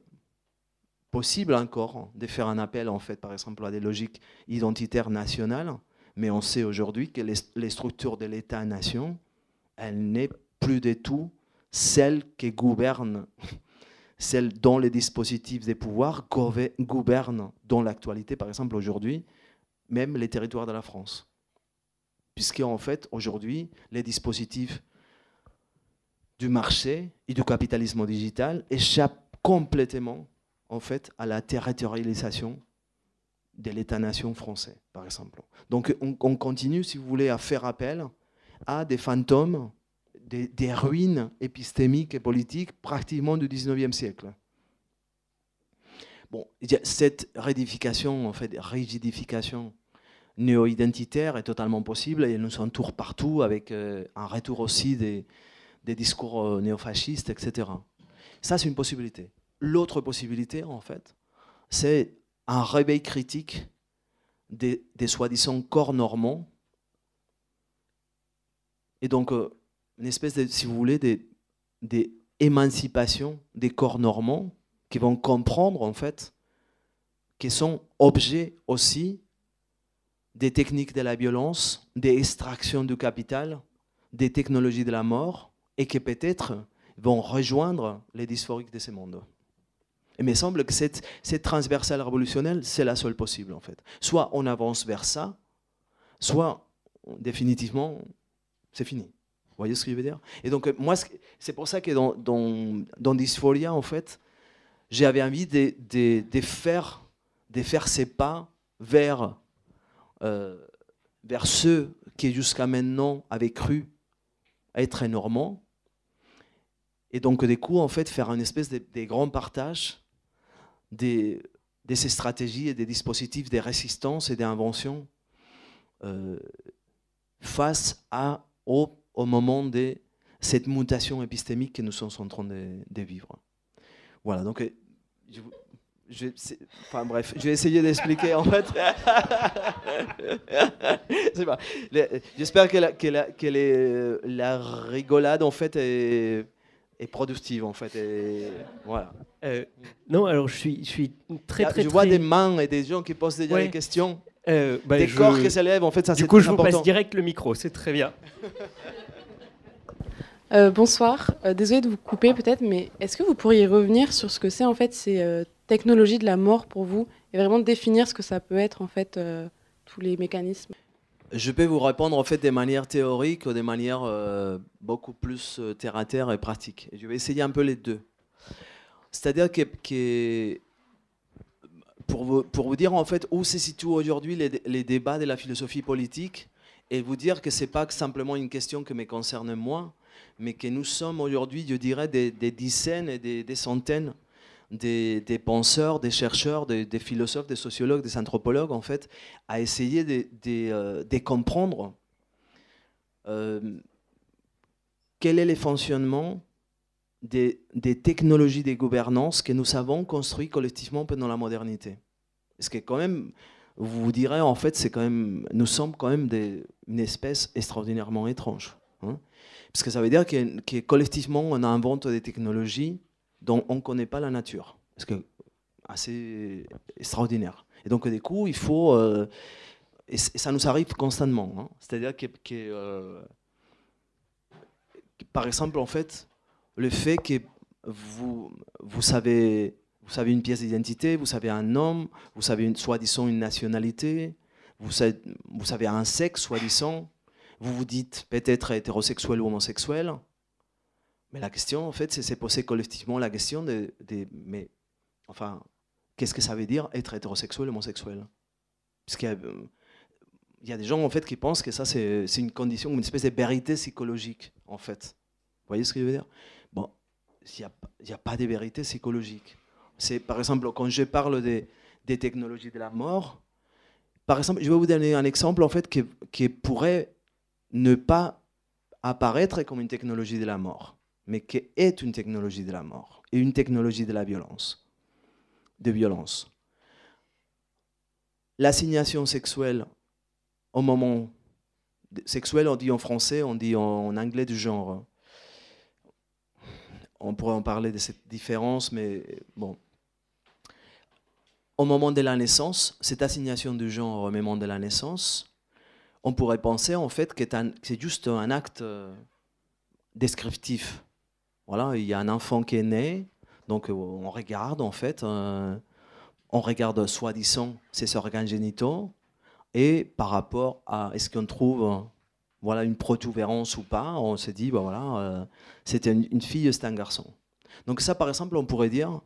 possible encore de faire un appel, en fait, par exemple, à des logiques identitaires nationales, mais on sait aujourd'hui que les, structures de l'État-nation, elles n'est plus du tout celle qui gouverne, *laughs* celle dont les dispositifs des pouvoirs gouvernent dans l'actualité, par exemple, aujourd'hui, même les territoires de la France. Puisqu'en fait, aujourd'hui, les dispositifs du marché et du capitalisme digital échappent complètement en fait, à la territorialisation de l'État-nation français, par exemple. Donc on, continue, si vous voulez, à faire appel à des fantômes, des, des ruines épistémiques et politiques pratiquement du 19e siècle. Cette rédification, en fait, rigidification néo-identitaire est totalement possible et elle nous entoure partout avec euh, un retour aussi des, des discours euh, néofascistes, etc. Ça, c'est une possibilité. L'autre possibilité, en fait, c'est un réveil critique des, soi-disant corps normands et donc une espèce de, si vous voulez, des, des des corps normands qui vont comprendre en fait qu'ils sont objets aussi des techniques de la violence, des extractions du capital, des technologies de la mort, et qui peut-être vont rejoindre les dysphoriques de ce monde. Il me semble que cette, transversale révolutionnelle, c'est la seule possible en fait. Soit on avance vers ça, soit définitivement, c'est fini. Vous voyez ce que je veux dire? Et donc, moi, c'est pour ça que dans Dysphoria, en fait, j'avais envie de, de, de, faire, de ces pas vers, euh, vers ceux qui jusqu'à maintenant avaient cru être énormes. Et donc, du coup, en fait, faire une espèce de, de grand partage de, de, ces stratégies et des dispositifs de résistance et d'invention euh, face au moment de cette mutation épistémique que nous sommes en train de, vivre. Voilà, donc euh, je, enfin bref, je vais essayer d'expliquer en fait. *laughs* J'espère que, la, que, la, que la rigolade en fait est, est productive en fait. Et, voilà. Euh, non, alors je suis, je suis très très. Je vois des mains et des gens qui posent déjà des questions. Euh, bah, des corps qui s'élèvent, en fait, ça Du coup, je vous passe direct le micro, c'est très bien. *laughs* Euh, bonsoir, euh, désolé de vous couper peut-être, mais est-ce que vous pourriez revenir sur ce que c'est en fait ces euh, technologies de la mort pour vous et vraiment définir ce que ça peut être en fait tous les mécanismes? Je peux vous répondre en fait de manière théorique ou de manière beaucoup plus terre à terre et pratique. je vais essayer un peu les deux. C'est-à-dire que, pour, vous, dire en fait où se situent aujourd'hui les, les débats de la philosophie politique et vous dire que c'est pas simplement une question qui me concerne moi, mais que nous sommes aujourd'hui, je dirais, des, dizaines et des, centaines des, penseurs, des chercheurs, des, philosophes, des sociologues, des anthropologues, en fait, à essayer de, euh, comprendre euh, quel est le fonctionnement des, technologies de gouvernance que nous avons construites collectivement pendant la modernité. Parce que quand même, vous vous direz, en fait, c'est quand même, nous sommes quand même des, une espèce extraordinairement étrange. Hein. Parce que ça veut dire que, collectivement, on invente des technologies dont on ne connaît pas la nature. Parce que assez extraordinaire. Et donc, du coup, il faut. Euh, et, ça nous arrive constamment. Hein. C'est-à-dire que, euh, par exemple, en fait, le fait que vous, vous savez. Vous savez une pièce d'identité, vous savez un nom, vous savez soi-disant une nationalité, vous savez, vous savez un sexe, soi-disant, vous vous dites peut-être hétérosexuel ou homosexuel, mais la question, en fait, c'est se poser collectivement la question de, mais, enfin, qu'est-ce que ça veut dire être hétérosexuel ou homosexuel? Parce qu'il y, a des gens, en fait, qui pensent que ça, c'est une condition, une espèce de vérité psychologique, en fait. Vous voyez ce que je veux dire? Bon, il n'y a, a, pas de vérité psychologique. C'est, par exemple, quand je parle des, technologies de la mort, par exemple, je vais vous donner un exemple, en fait, qui pourrait ne pas apparaître comme une technologie de la mort, mais qui est une technologie de la mort et une technologie de la violence, de violence. L'assignation sexuelle au moment sexuel, on dit en français, on dit en anglais du genre. On pourrait en parler de cette différence, mais bon. Au moment de la naissance, cette assignation du genre au moment de la naissance, on pourrait penser en fait que c'est juste un acte euh, descriptif. Voilà, il y a un enfant qui est né, donc euh, on regarde en fait, euh, on regarde soi-disant ses organes génitaux, et par rapport à est-ce qu'on trouve voilà, une protubérance ou pas, on se dit, bah voilà, c'était une, fille, c'est un garçon. Donc ça, par exemple, on pourrait dire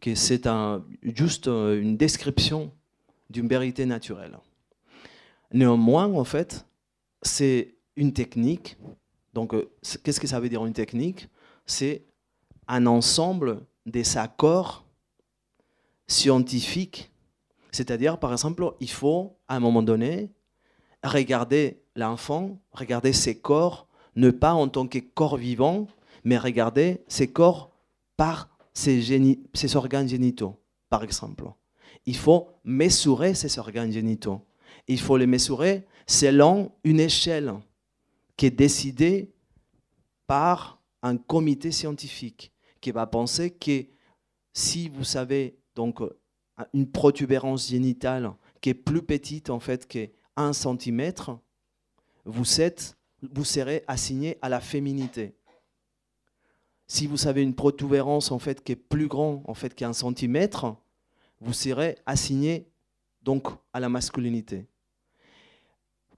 que c'est un, juste une description d'une vérité naturelle. Néanmoins, en fait, c'est une technique. Donc, euh, qu'est-ce que ça veut dire une technique? C'est un ensemble des accords scientifiques. C'est-à-dire, par exemple, il faut, à un moment donné, regarder l'enfant, regarder ses corps, ne pas en tant que corps vivant, mais regarder ses corps par ses, ses organes génitaux, par exemple. Il faut mesurer ses organes génitaux il faut les mesurer selon une échelle qui est décidé par un comité scientifique qui va penser que si vous savez donc une protubérance génitale qui est plus petite en fait que 1 cm, vous serez assigné à la féminité. Si vous avez une protubérance en fait qui est plus grande en fait qu'un centimètre, vous serez assigné donc à la masculinité.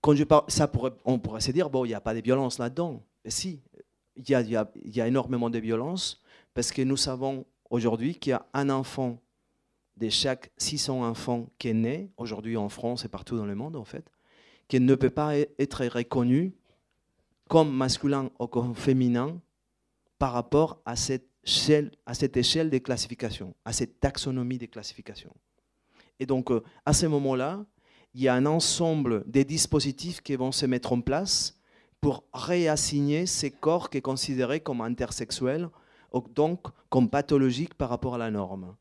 Quand je parle, ça pourrait, on pourrait se dire bon, il n'y a pas de violence là-dedans. Mais si, il y, a, y a énormément de violence parce que nous savons aujourd'hui qu'il y a un enfant de chaque 600 enfants qui est né aujourd'hui en France et partout dans le monde en fait, qui ne peut pas être reconnu comme masculin ou comme féminin par rapport à cette échelle, à cette échelle de classification, à cette taxonomie de classification. Et donc, euh, à ce moment-là, il y a un ensemble de dispositifs qui vont se mettre en place pour réassigner ces corps qui sont considérés comme intersexuels, donc comme pathologiques par rapport à la norme.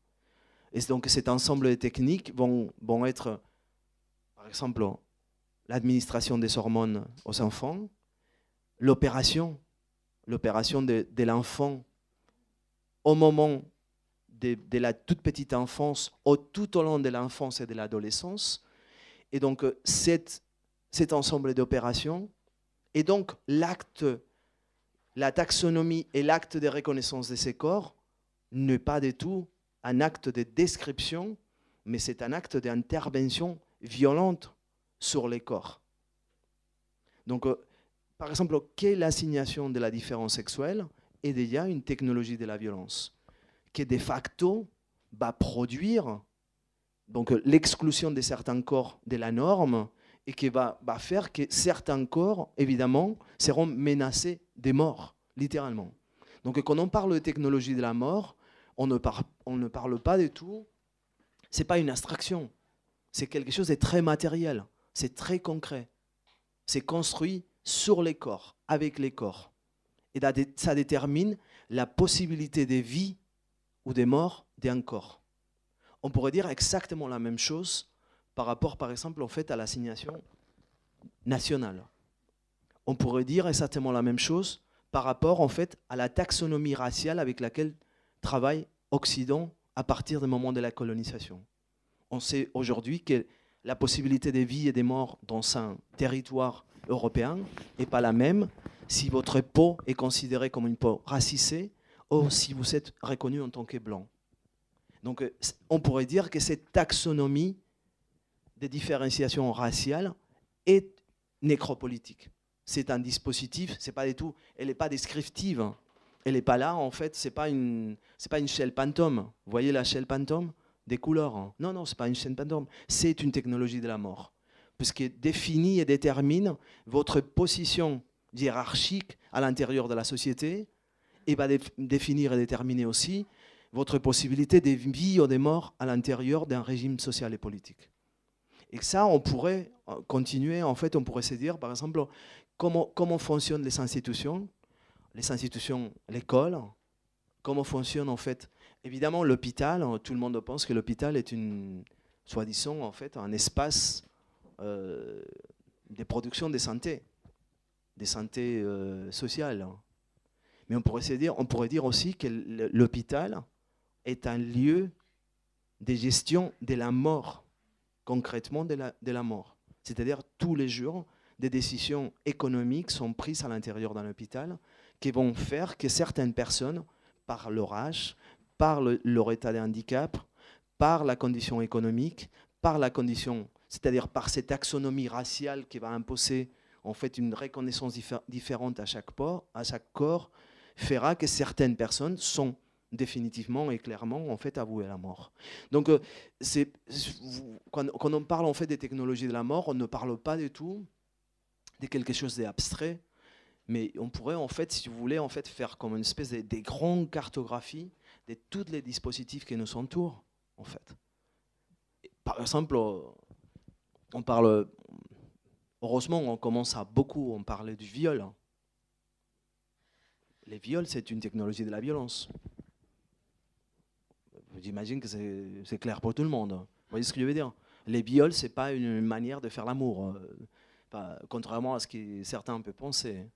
Et donc cet ensemble de techniques vont être, par exemple, l'administration des hormones aux enfants, l'opération, l'opération de, l'enfant au moment de, la toute petite enfance, ou tout au long de l'enfance et de l'adolescence. Et donc cet, cet ensemble d'opérations, et donc l'acte, la taxonomie et l'acte de reconnaissance de ces corps n'est pas du tout un acte de description, mais c'est un acte d'intervention violente sur les corps. Donc, euh, par exemple, quelle l'assignation de la différence sexuelle? Est déjà une technologie de la violence qui de facto va produire donc l'exclusion de certains corps de la norme et qui va, faire que certains corps, évidemment, seront menacés de mort, littéralement. Donc quand on parle de technologie de la mort, on ne, on ne parle pas du tout. C'est pas une abstraction. C'est quelque chose de très matériel. C'est très concret. C'est construit sur les corps, avec les corps. Et ça détermine la possibilité de vie ou de mort d'un corps. On pourrait dire exactement la même chose par rapport, par exemple, en fait, à l'assignation nationale. On pourrait dire exactement la même chose par rapport, en fait, à la taxonomie raciale avec laquelle travaille Occident à partir du moment de la colonisation. On sait aujourd'hui que la possibilité de vie et de mort dans un territoire européen n'est pas la même si votre peau est considérée comme une peau racisée ou si vous êtes reconnu en tant que blanc. Donc on pourrait dire que cette taxonomie de différenciation raciale est nécropolitique. C'est un dispositif, c'est pas du tout, elle n'est pas descriptive, elle n'est pas là, en fait, c'est pas une, c'est pas une shell Phantom. Vous voyez la shell Phantom Des couleurs? Non, non, c'est pas une shell Phantom. C'est une technologie de la mort. Puisqu'elle définit et détermine votre position hiérarchique à l'intérieur de la société et va définir et déterminer aussi votre possibilité de vie ou de mort à l'intérieur d'un régime social et politique. Et ça, on pourrait euh, continuer, en fait, on pourrait se dire, par exemple, comment, comment fonctionnent les institutions les institutions, l'école, comment fonctionne en fait Évidemment, l'hôpital, hein, tout le monde pense que l'hôpital est une, soi-disant, en fait, un espace euh, de production de santé, de santé euh, sociale. Mais on pourrait, dire, on pourrait dire aussi que l'hôpital est un lieu de gestion de la mort, concrètement de la, mort. C'est-à-dire tous les jours, des décisions économiques sont prises à l'intérieur d'un hôpital qui vont faire que certaines personnes, par leur âge, par leur état de handicap, par la condition économique, par la condition, c'est-à-dire par cette taxonomie raciale qui va imposer en fait une reconnaissance différente à chaque, port, à chaque corps, fera que certaines personnes sont définitivement et clairement en fait la mort. Donc euh, c'est, quand, on parle en fait des technologies de la mort, on ne parle pas du tout de quelque chose d'abstrait, mais on pourrait en fait, si vous voulez, en fait, faire comme une espèce de, de grande cartographie de tous les dispositifs qui nous entourent, en fait. Par exemple, on parle, heureusement, on commence à beaucoup en parler du viol. Les viols, c'est une technologie de la violence. J'imagine que c'est clair pour tout le monde. Vous voyez ce que je veux dire? Les viols, c'est pas une manière de faire l'amour contrairement à ce que certains peuvent penser.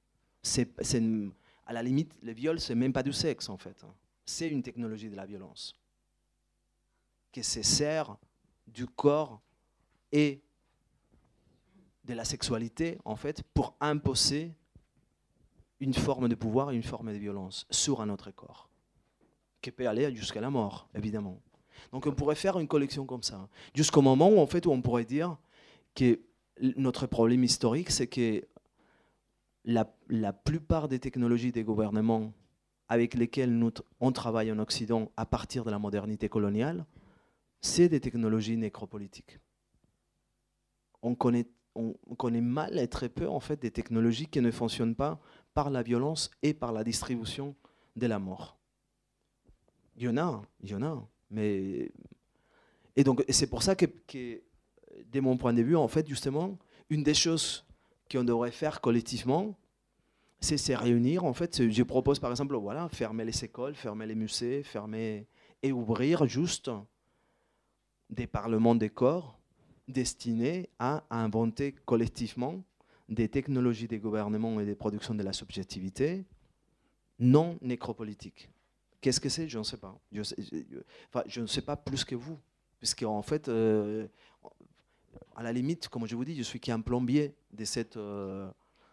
À la limite, le viol, c'est même pas du sexe en fait. C'est une technologie de la violence qui se sert du corps et de la sexualité en fait pour imposer une forme de pouvoir et une forme de violence sur un autre corps, qui peut aller jusqu'à la mort, évidemment. Donc on pourrait faire une collection comme ça, jusqu'au moment où, en fait, où on pourrait dire que notre problème historique, c'est que la, la, plupart des technologies des gouvernements avec lesquelles nous, on travaille en Occident à partir de la modernité coloniale, c'est des technologies nécropolitiques. On connaît, on connaît mal et très peu en fait des technologies qui ne fonctionnent pas par la violence et par la distribution de la mort. Il y en a, il y en a. Mais... Et donc, c'est pour ça que, que, de mon point de vue, en fait, justement, une des choses qu'on devrait faire collectivement, c'est se réunir. En fait, je propose par exemple, voilà, fermer les écoles, fermer les musées, fermer et ouvrir juste des parlements des corps destinés à inventer collectivement des technologies des gouvernements et des productions de la subjectivité non nécropolitiques. Qu'est-ce que c'est? Je ne sais pas. Je, enfin, je, ne sais pas plus que vous. Puisqu'en fait, euh, à la limite, comme je vous dis, je suis qu'un plombier de cette, euh,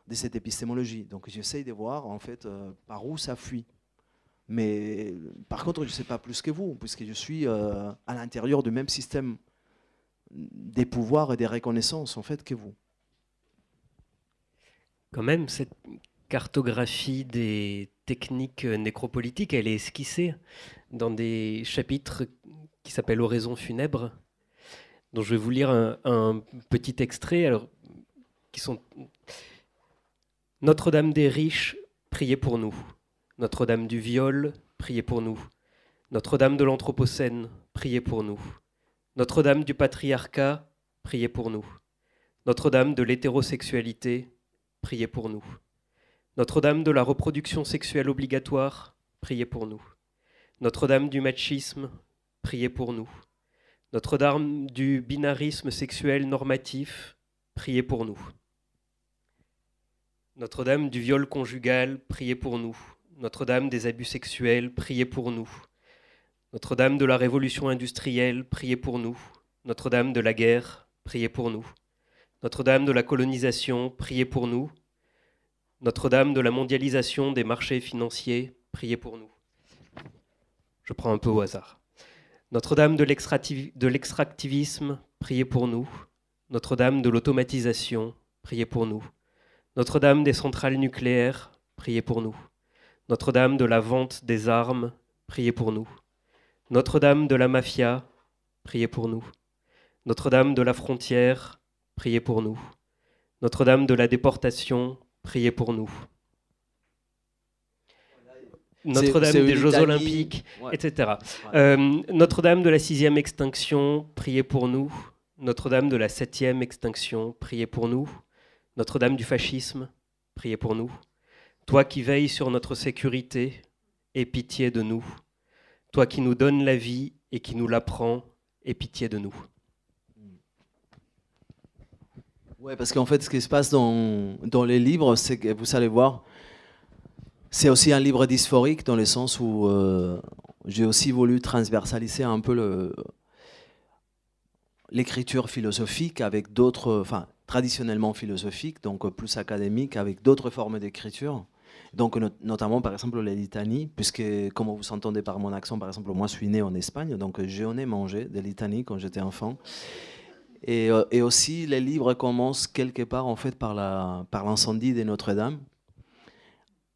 de cette épistémologie. Donc j'essaye de voir en fait euh, par où ça fuit. Mais par contre, je ne sais pas plus que vous, puisque je suis à l'intérieur du même système des pouvoirs et des reconnaissances en fait que vous quand même, cette cartographie des techniques nécropolitiques, elle est esquissée dans des chapitres qui s'appellent Oraison funèbre, dont je vais vous lire un, petit extrait, qui sont Notre-Dame des riches, priez pour nous. Notre-Dame du viol, priez pour nous. Notre-Dame de l'Anthropocène, priez pour nous. Notre-Dame du patriarcat, priez pour nous. Notre-Dame de l'hétérosexualité, priez pour nous. Notre-Dame de la reproduction sexuelle obligatoire, priez pour nous. Notre-Dame du machisme, priez pour nous. Notre-Dame du binarisme sexuel normatif, priez pour nous. Notre-Dame du viol conjugal, priez pour nous. Notre-Dame des abus sexuels, priez pour nous. Notre-Dame de la révolution industrielle, priez pour nous. Notre-Dame de la guerre, priez pour nous. Notre-Dame de la colonisation, priez pour nous. Notre-Dame de la mondialisation des marchés financiers, priez pour nous. Je prends un peu au hasard. Notre-Dame de l'extractivisme, priez pour nous. Notre-Dame de l'automatisation, priez pour nous. Notre-Dame des centrales nucléaires, priez pour nous. Notre-Dame de la vente des armes, priez pour nous. Notre-Dame de la mafia, priez pour nous. Notre-Dame de la frontière, priez pour nous. Notre-Dame de la déportation, priez pour nous. Notre-Dame des Jeux Olympiques, etc. Euh, Notre-Dame de la sixième extinction, priez pour nous. Notre-Dame de la septième extinction, priez pour nous. Notre-Dame du fascisme, priez pour nous. Toi qui veilles sur notre sécurité, aie pitié de nous. Toi qui nous donnes la vie et qui nous l'apprends, aie pitié de nous. Ouais, parce qu'en fait, ce qui se passe dans, dans les livres, c'est que vous allez voir, c'est aussi un livre dysphorique dans le sens où euh, j'ai aussi voulu transversaliser un peu l'écriture philosophique avec d'autres, enfin traditionnellement philosophique, donc plus académique, avec d'autres formes d'écriture. Donc notamment par exemple les litanies, puisque comme vous entendez par mon accent, par exemple moi je suis né en Espagne, donc j'en ai mangé des litanies quand j'étais enfant. Euh, et, aussi, les livres commencent quelque part en fait par l'incendie par de Notre-Dame.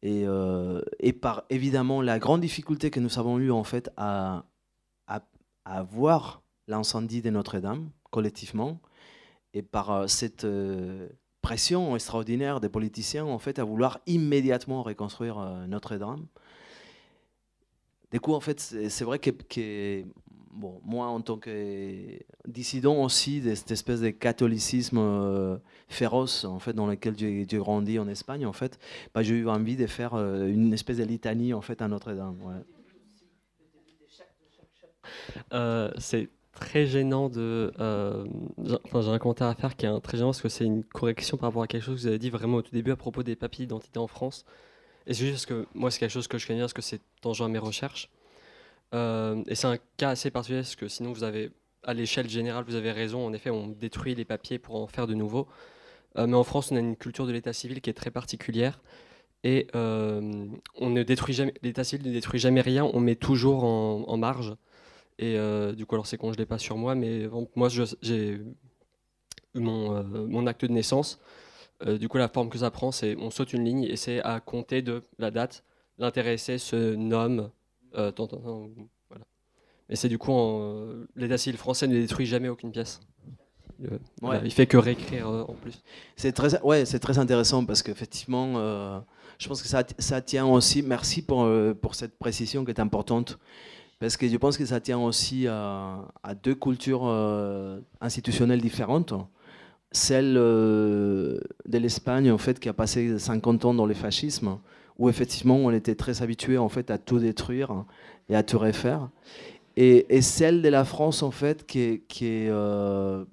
Et, euh, et, par évidemment la grande difficulté que nous avons eue en fait à, à, voir l'incendie de Notre-Dame collectivement, et par euh, cette pression extraordinaire des politiciens en fait à vouloir immédiatement reconstruire Notre-Dame. Du coup, en fait, c'est vrai que, que bon, moi, en tant que dissident aussi de cette espèce de catholicisme euh, féroce en fait, dans lequel j'ai grandi en Espagne, en fait, bah, j'ai eu envie de faire euh, une espèce de litanie en fait, à Notre-Dame. Euh, c'est très gênant de. Enfin, j'ai un commentaire à faire qui est très gênant parce que c'est une correction par rapport à quelque chose que vous avez dit vraiment au tout début à propos des papiers d'identité en France. Et c'est juste que moi, c'est quelque chose que je connais parce que c'est tangent à mes recherches. Euh, et c'est un cas assez particulier parce que sinon, vous avez, à l'échelle générale, vous avez raison. En effet, on détruit les papiers pour en faire de nouveaux. Euh, mais en France, on a une culture de l'état civil qui est très particulière. Et on ne détruit jamais, l'état civil ne détruit jamais rien, on met toujours en, marge. Et euh, du coup, alors c'est con, je l'ai pas sur moi, mais moi, j'ai mon, euh, mon, acte de naissance. Euh, du coup, la forme que ça prend, c'est on saute une ligne et c'est à compter de la date. L'intéressé se nomme. Voilà. Mais c'est du coup, l'état civil français ne détruit jamais aucune pièce. Il, il fait que réécrire en plus. C'est très, ouais, c'est très intéressant parce qu'effectivement, je pense que ça, ça, tient aussi. Merci pour, pour cette précision qui est importante. Parce que je pense que ça tient aussi à, deux cultures euh, institutionnelles différentes. Celle euh, de l'Espagne, en fait, qui a passé 50 ans dans le fascisme, où effectivement on était très habitué en fait à tout détruire et à tout refaire. Et, celle de la France, en fait, qui est, euh,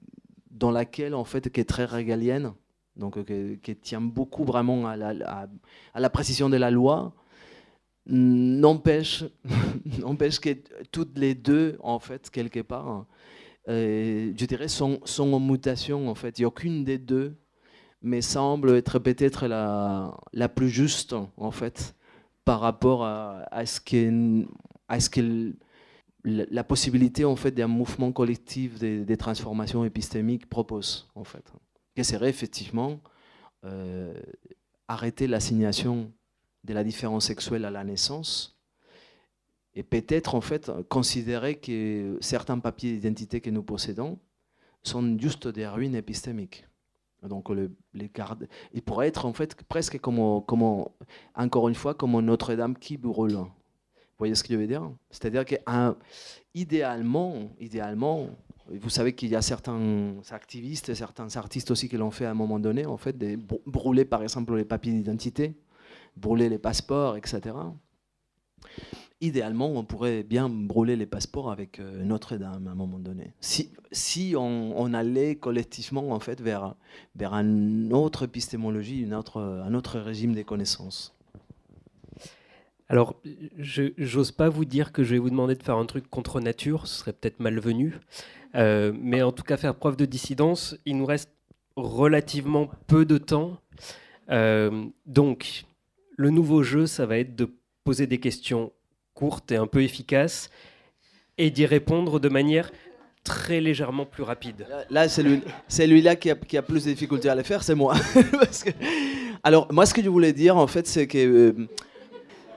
dans laquelle, en fait, qui est très régalienne, donc qui, tient beaucoup vraiment à la, à la précision de la loi, n'empêche *laughs* n'empêche que toutes les deux en fait quelque part euh, je dirais sont, sont, en mutation en fait il n'y a aucune des deux mais semble être peut-être la, la plus juste en fait par rapport à, à ce que à ce que la possibilité en fait d'un mouvement collectif des, transformations épistémiques propose en fait que serait effectivement euh, arrêter l'assignation de la différence sexuelle à la naissance et peut-être en fait considérer que certains papiers d'identité que nous possédons sont juste des ruines épistémiques. Donc le, les gardes, il pourrait être en fait presque comme, comme encore une fois comme Notre-Dame qui brûle. Vous voyez ce que je veux dire? C'est-à-dire qu'idéalement, idéalement, vous savez qu'il y a certains activistes, certains artistes aussi qui l'ont fait à un moment donné, en fait, de brûler par exemple les papiers d'identité brûler les passeports, etc. Idéalement, on pourrait bien brûler les passeports avec euh, Notre-Dame à un moment donné. Si, si on, allait collectivement en fait vers, vers une autre épistémologie, une autre, un autre régime des connaissances. Alors, je n'ose pas vous dire que je vais vous demander de faire un truc contre nature, ce serait peut-être malvenu. Euh, mais en tout cas, faire preuve de dissidence, il nous reste relativement peu de temps. Euh, donc, le nouveau jeu, ça va être de poser des questions courtes et un peu efficaces et d'y répondre de manière très légèrement plus rapide. Là, c'est celui-là qui, a, plus de difficultés à le faire, c'est moi. *laughs* Alors, moi, ce que je voulais dire, en fait, c'est que euh,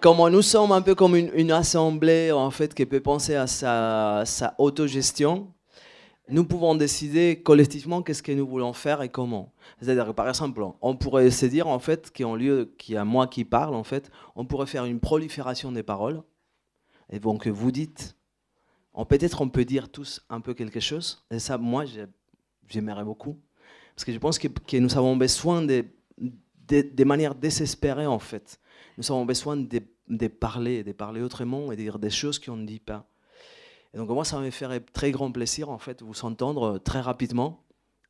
comme nous sommes un peu comme une, assemblée, en fait, qui peut penser à sa, sa autogestion, nous pouvons décider collectivement qu'est-ce que nous voulons faire et comment. C'est-à-dire par exemple, on pourrait se dire en fait qu'il y a moi qui parle, en fait, on pourrait faire une prolifération des paroles. Et donc vous dites, peut-être on peut dire tous un peu quelque chose. Et ça, moi, j'aimerais beaucoup. Parce que je pense que, nous avons besoin de, de, manière désespérée, en fait. Nous avons besoin de, de parler, de parler autrement et de dire des choses qu'on ne dit pas. Et donc moi, ça me ferait très grand plaisir, en fait, vous entendre très rapidement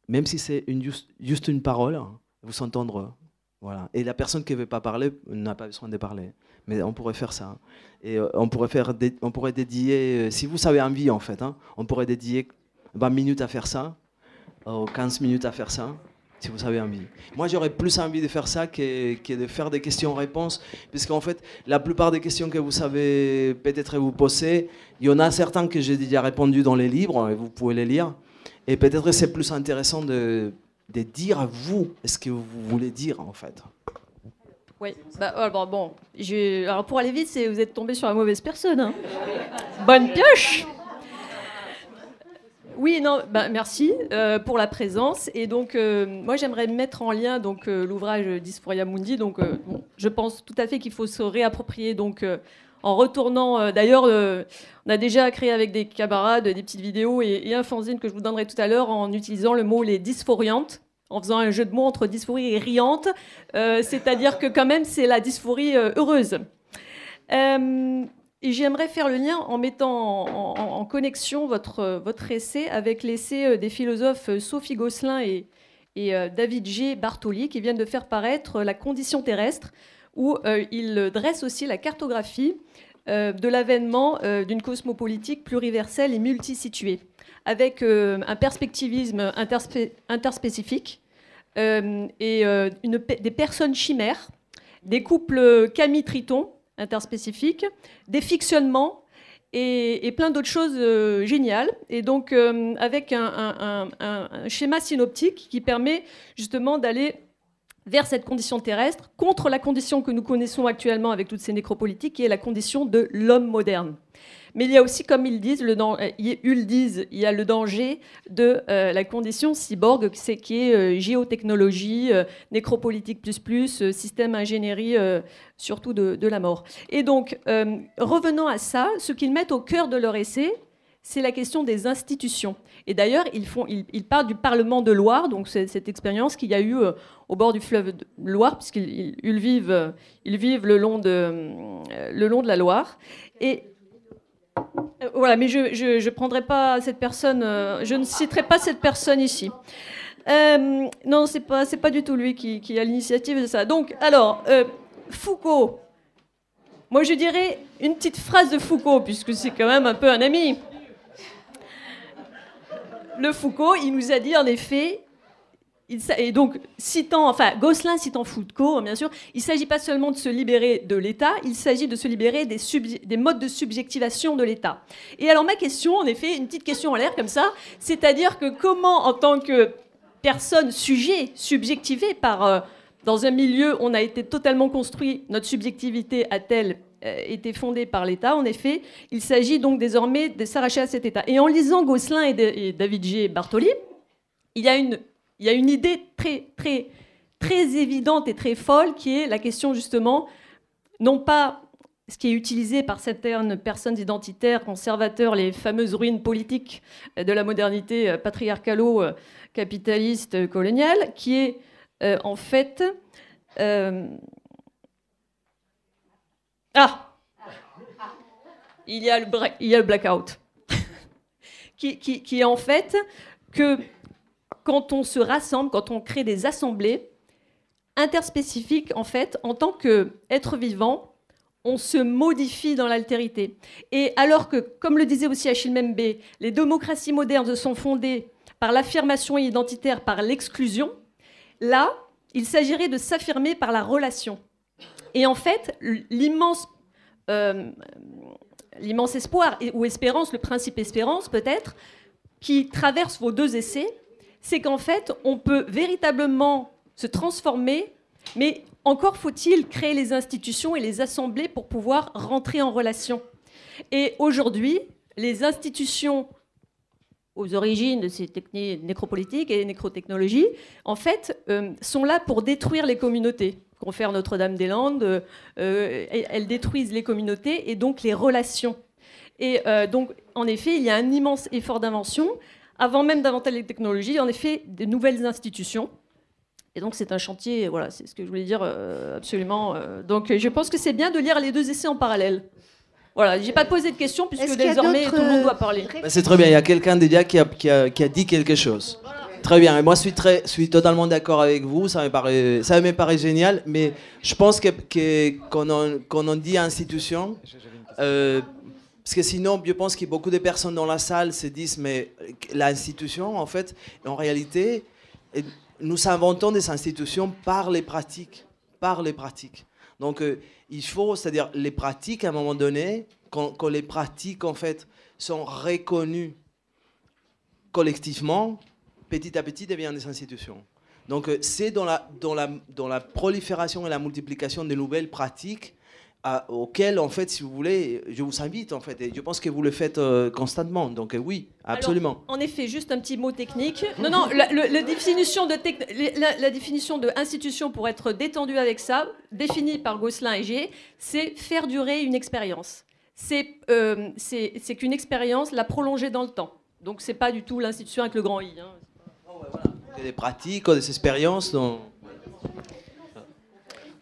même si c'est une, juste, une parole, vous s'entendre. Voilà. Et la personne qui ne veut pas parler n'a pas besoin de parler. Mais on pourrait faire ça. Et euh, on, pourrait faire on pourrait dédier, euh, si vous avez envie en fait, hein, on pourrait dédier 20 minutes à faire ça, ou 15 minutes à faire ça, si vous avez envie. Moi, j'aurais plus envie de faire ça que, que de faire des questions-réponses, puisqu'en fait, la plupart des questions que vous savez peut-être vous poser, il y en a certains que j'ai déjà répondu dans les livres, et vous pouvez les lire. Et peut-être c'est plus intéressant de, de dire à vous ce que vous voulez dire en fait. Oui, bah, alors, bon, alors pour aller vite, vous êtes tombé sur la mauvaise personne. Hein. *laughs* Bonne pioche oui, non, bah, merci euh, pour la présence. Et donc, euh, moi, j'aimerais mettre en lien donc euh, l'ouvrage Dysphoria Mundi. Donc, je pense tout à fait qu'il faut se réapproprier donc en retournant. D'ailleurs, on a déjà créé avec des camarades des petites vidéos et, un fanzine que je vous donnerai tout à l'heure en utilisant le mot les dysphoriantes en faisant un jeu de mots entre dysphorie et riante, euh, c'est-à-dire que quand même c'est la dysphorie heureuse. et j'aimerais faire le lien en mettant en, connexion votre, votre essai avec l'essai des philosophes Sophie Gosselin et David G. Bartoli qui viennent de faire paraître La condition terrestre, où ils dressent aussi la cartographie de l'avènement d'une cosmopolitique pluriverselle et multisituée, avec un perspectivisme interspécifique et une, des personnes chimères des couples Camille-Triton interspécifiques, des fictionnements et, plein d'autres choses euh, géniales. Et donc, euh, avec un, schéma synoptique qui permet justement d'aller vers cette condition terrestre contre la condition que nous connaissons actuellement avec toutes ces nécropolitiques, qui est la condition de l'homme moderne. Mais il y a aussi, comme ils disent, le, euh, ils disent, il y a le danger de euh, la condition cyborg, c'est qui est euh, géotechnologie, nécropolitique plus plus, système ingénierie, surtout de, la mort. Et donc, revenant à ça, ce qu'ils mettent au cœur de leur essai, c'est la question des institutions. Et d'ailleurs, ils, font, ils, parlent du Parlement de Loire, donc cette expérience qu'il y a eu au bord du fleuve Loire, puisqu'ils ils vivent, ils vivent le, long de, le long de la Loire. Et euh, voilà, mais je ne prendrai pas cette personne, euh, je ne citerai pas cette personne ici. Euh, non, c'est pas, c'est pas du tout lui qui, qui a l'initiative de ça. Donc, alors, Foucault. Moi, je dirais une petite phrase de Foucault, puisque c'est quand même un peu un ami. Le Foucault, il nous a dit en effet, et donc, citant, enfin, Gosselin citant Foucault, bien sûr, il ne s'agit pas seulement de se libérer de l'État, il s'agit de se libérer des, des modes de subjectivation de l'État. Et alors, ma question, en effet, une petite question en l'air comme ça, c'est-à-dire que comment, en tant que personne sujet, subjectivée par. Euh, dans un milieu, on a été totalement construit, notre subjectivité a-t-elle euh, été fondée par l'État En effet, il s'agit donc désormais de s'arracher à cet État. Et en lisant Gosselin et, et David G. Bartoli, il y a une il y a une idée très, très, très évidente et très folle qui est la question justement, non pas ce qui est utilisé par certaines personnes identitaires, conservateurs, les fameuses ruines politiques de la modernité patriarcalo-capitaliste coloniale, qui est euh, en fait... Euh, ah il y, a le il y a le blackout. *laughs* qui, qui, qui est en fait que quand on se rassemble, quand on crée des assemblées interspécifiques, en fait, en tant qu'être vivant, on se modifie dans l'altérité. Et alors que, comme le disait aussi Achille Membe, les démocraties modernes sont fondées par l'affirmation identitaire, par l'exclusion, là, il s'agirait de s'affirmer par la relation. Et en fait, l'immense euh, l'immense espoir ou espérance, le principe espérance peut-être, qui traverse vos deux essais, c'est qu'en fait, on peut véritablement se transformer, mais encore faut-il créer les institutions et les assemblées pour pouvoir rentrer en relation. Et aujourd'hui, les institutions aux origines de ces techniques nécropolitiques et nécrotechnologies, en fait, euh, sont là pour détruire les communautés. Confère Notre-Dame-des-Landes, euh, elles détruisent les communautés et donc les relations. Et euh, donc, en effet, il y a un immense effort d'invention avant même d'inventer les technologies, en effet, des nouvelles institutions. Et donc c'est un chantier, voilà, c'est ce que je voulais dire euh, absolument. Euh. donc je pense que c'est bien de lire les deux essais en parallèle. Voilà, j'ai pas posé de questions puisque désormais tout le monde doit parler. Ben, c'est très bien, il y a quelqu'un déjà qui a, qui, a, qui a, dit quelque chose. Très bien, et moi je suis, très, suis totalement d'accord avec vous, ça me, paraît, ça me paraît génial, mais je pense que, que quand, on, quand on dit institution, euh, parce que sinon, je pense que beaucoup de personnes dans la salle se disent, mais l'institution, en fait, en réalité, nous inventons des institutions par les pratiques. Par les pratiques. Donc, euh, il faut, c'est-à-dire les pratiques, à un moment donné, quand, les pratiques, en fait, sont reconnues collectivement, petit à petit deviennent des institutions. Donc, euh, c'est dans la, dans, la, prolifération et la multiplication de nouvelles pratiques auquel, en fait, si vous voulez, je vous invite, en fait, et je pense que vous le faites euh, constamment. Donc euh, oui, absolument. en effet, juste un petit mot technique. Non, non, la, définition de la, définition de institution pour être détendue avec ça, définie par Gosselin et G, c'est faire durer une expérience. Euh, c'est qu'une expérience la prolonger dans le temps. Donc c'est pas du tout l'institution avec le grand I. Hein. Oh, des pratiques, des expériences.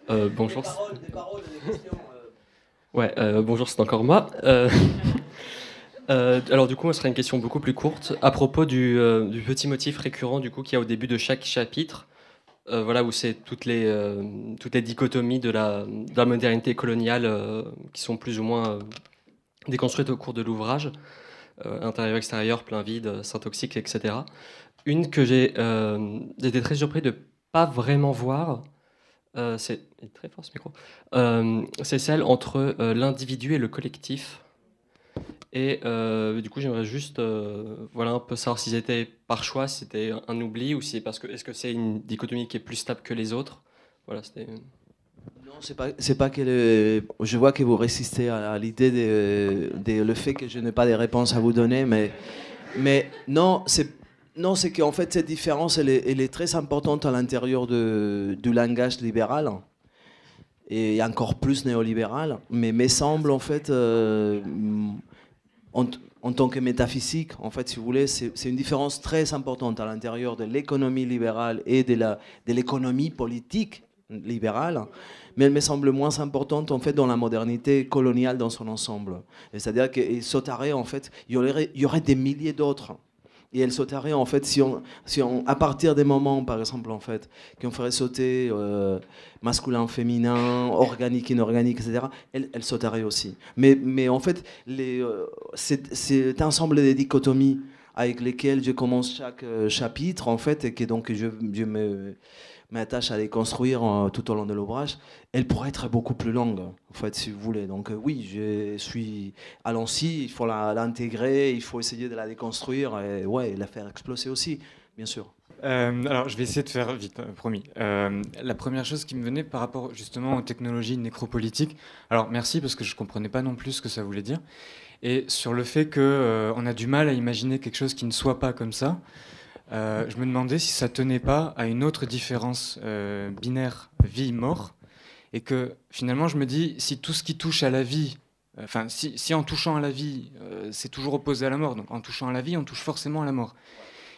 bonjour. des paroles, des questions. Ouais, euh, bonjour, c'est encore moi. Euh, *laughs* euh, alors du coup, ce sera une question beaucoup plus courte à propos du, petit motif récurrent du coup qu'il y a au début de chaque chapitre. voilà où c'est toutes les toutes les dichotomies de la, de la modernité coloniale qui sont plus ou moins déconstruites au cours de l'ouvrage, intérieur, extérieur, plein vide, syntoxique, etc. Une que j'ai été très surpris de pas vraiment voir, euh, c'est très fort ce micro. Euh, c'est celle entre euh, l'individu et le collectif. Et du coup, j'aimerais juste, voilà, un peu savoir si c'était par choix, si c'était un oubli ou si parce que est-ce que c'est une dichotomie qui est plus stable que les autres? Voilà. Non, c'est pas, c'est pas que je vois que vous résistez à, l'idée de, le fait que je n'ai pas de réponses à vous donner, mais, mais non, c'est non, c'est qu'en fait, cette différence, elle est, très importante à l'intérieur du langage libéral et encore plus néolibéral. Mais me semble, en fait, euh, en, tant que métaphysique, en fait, si vous voulez, c'est une différence très importante à l'intérieur de l'économie libérale et de l'économie politique libérale, mais elle me semble moins importante en fait dans la modernité coloniale dans son ensemble. C'est-à-dire sauterait en fait, il il y aurait des milliers d'autres et elle sauterait en fait si on, si on, à partir des moments par exemple en fait qu'on ferait sauter euh, masculin, féminin, organique, inorganique, etc. Elle, elle sauterait aussi. Mais, mais en fait, les, euh, c'est, un ensemble de dichotomies avec lesquelles je commence chaque euh, chapitre en fait et que donc je, je me m'attache à les construire euh, tout au long de l'ouvrage, elle pourrait être beaucoup plus longue, en fait, si vous voulez. Donc euh, oui, je suis à Lancy, il faut l'intégrer, il faut essayer de la déconstruire et ouais, la faire exploser aussi, bien sûr. Euh, alors, je vais essayer de faire vite, promis. la première chose qui me venait par rapport justement aux technologies nécropolitiques, alors merci parce que je ne comprenais pas non plus ce que ça voulait dire, et sur le fait qu'on on a du mal à imaginer quelque chose qui ne soit pas comme ça. Euh, je me demandais si ça tenait pas à une autre différence euh, binaire vie-mort, et que finalement je me dis si tout ce qui touche à la vie, euh, enfin si, en touchant à la vie c'est toujours opposé à la mort, donc en touchant à la vie on touche forcément à la mort.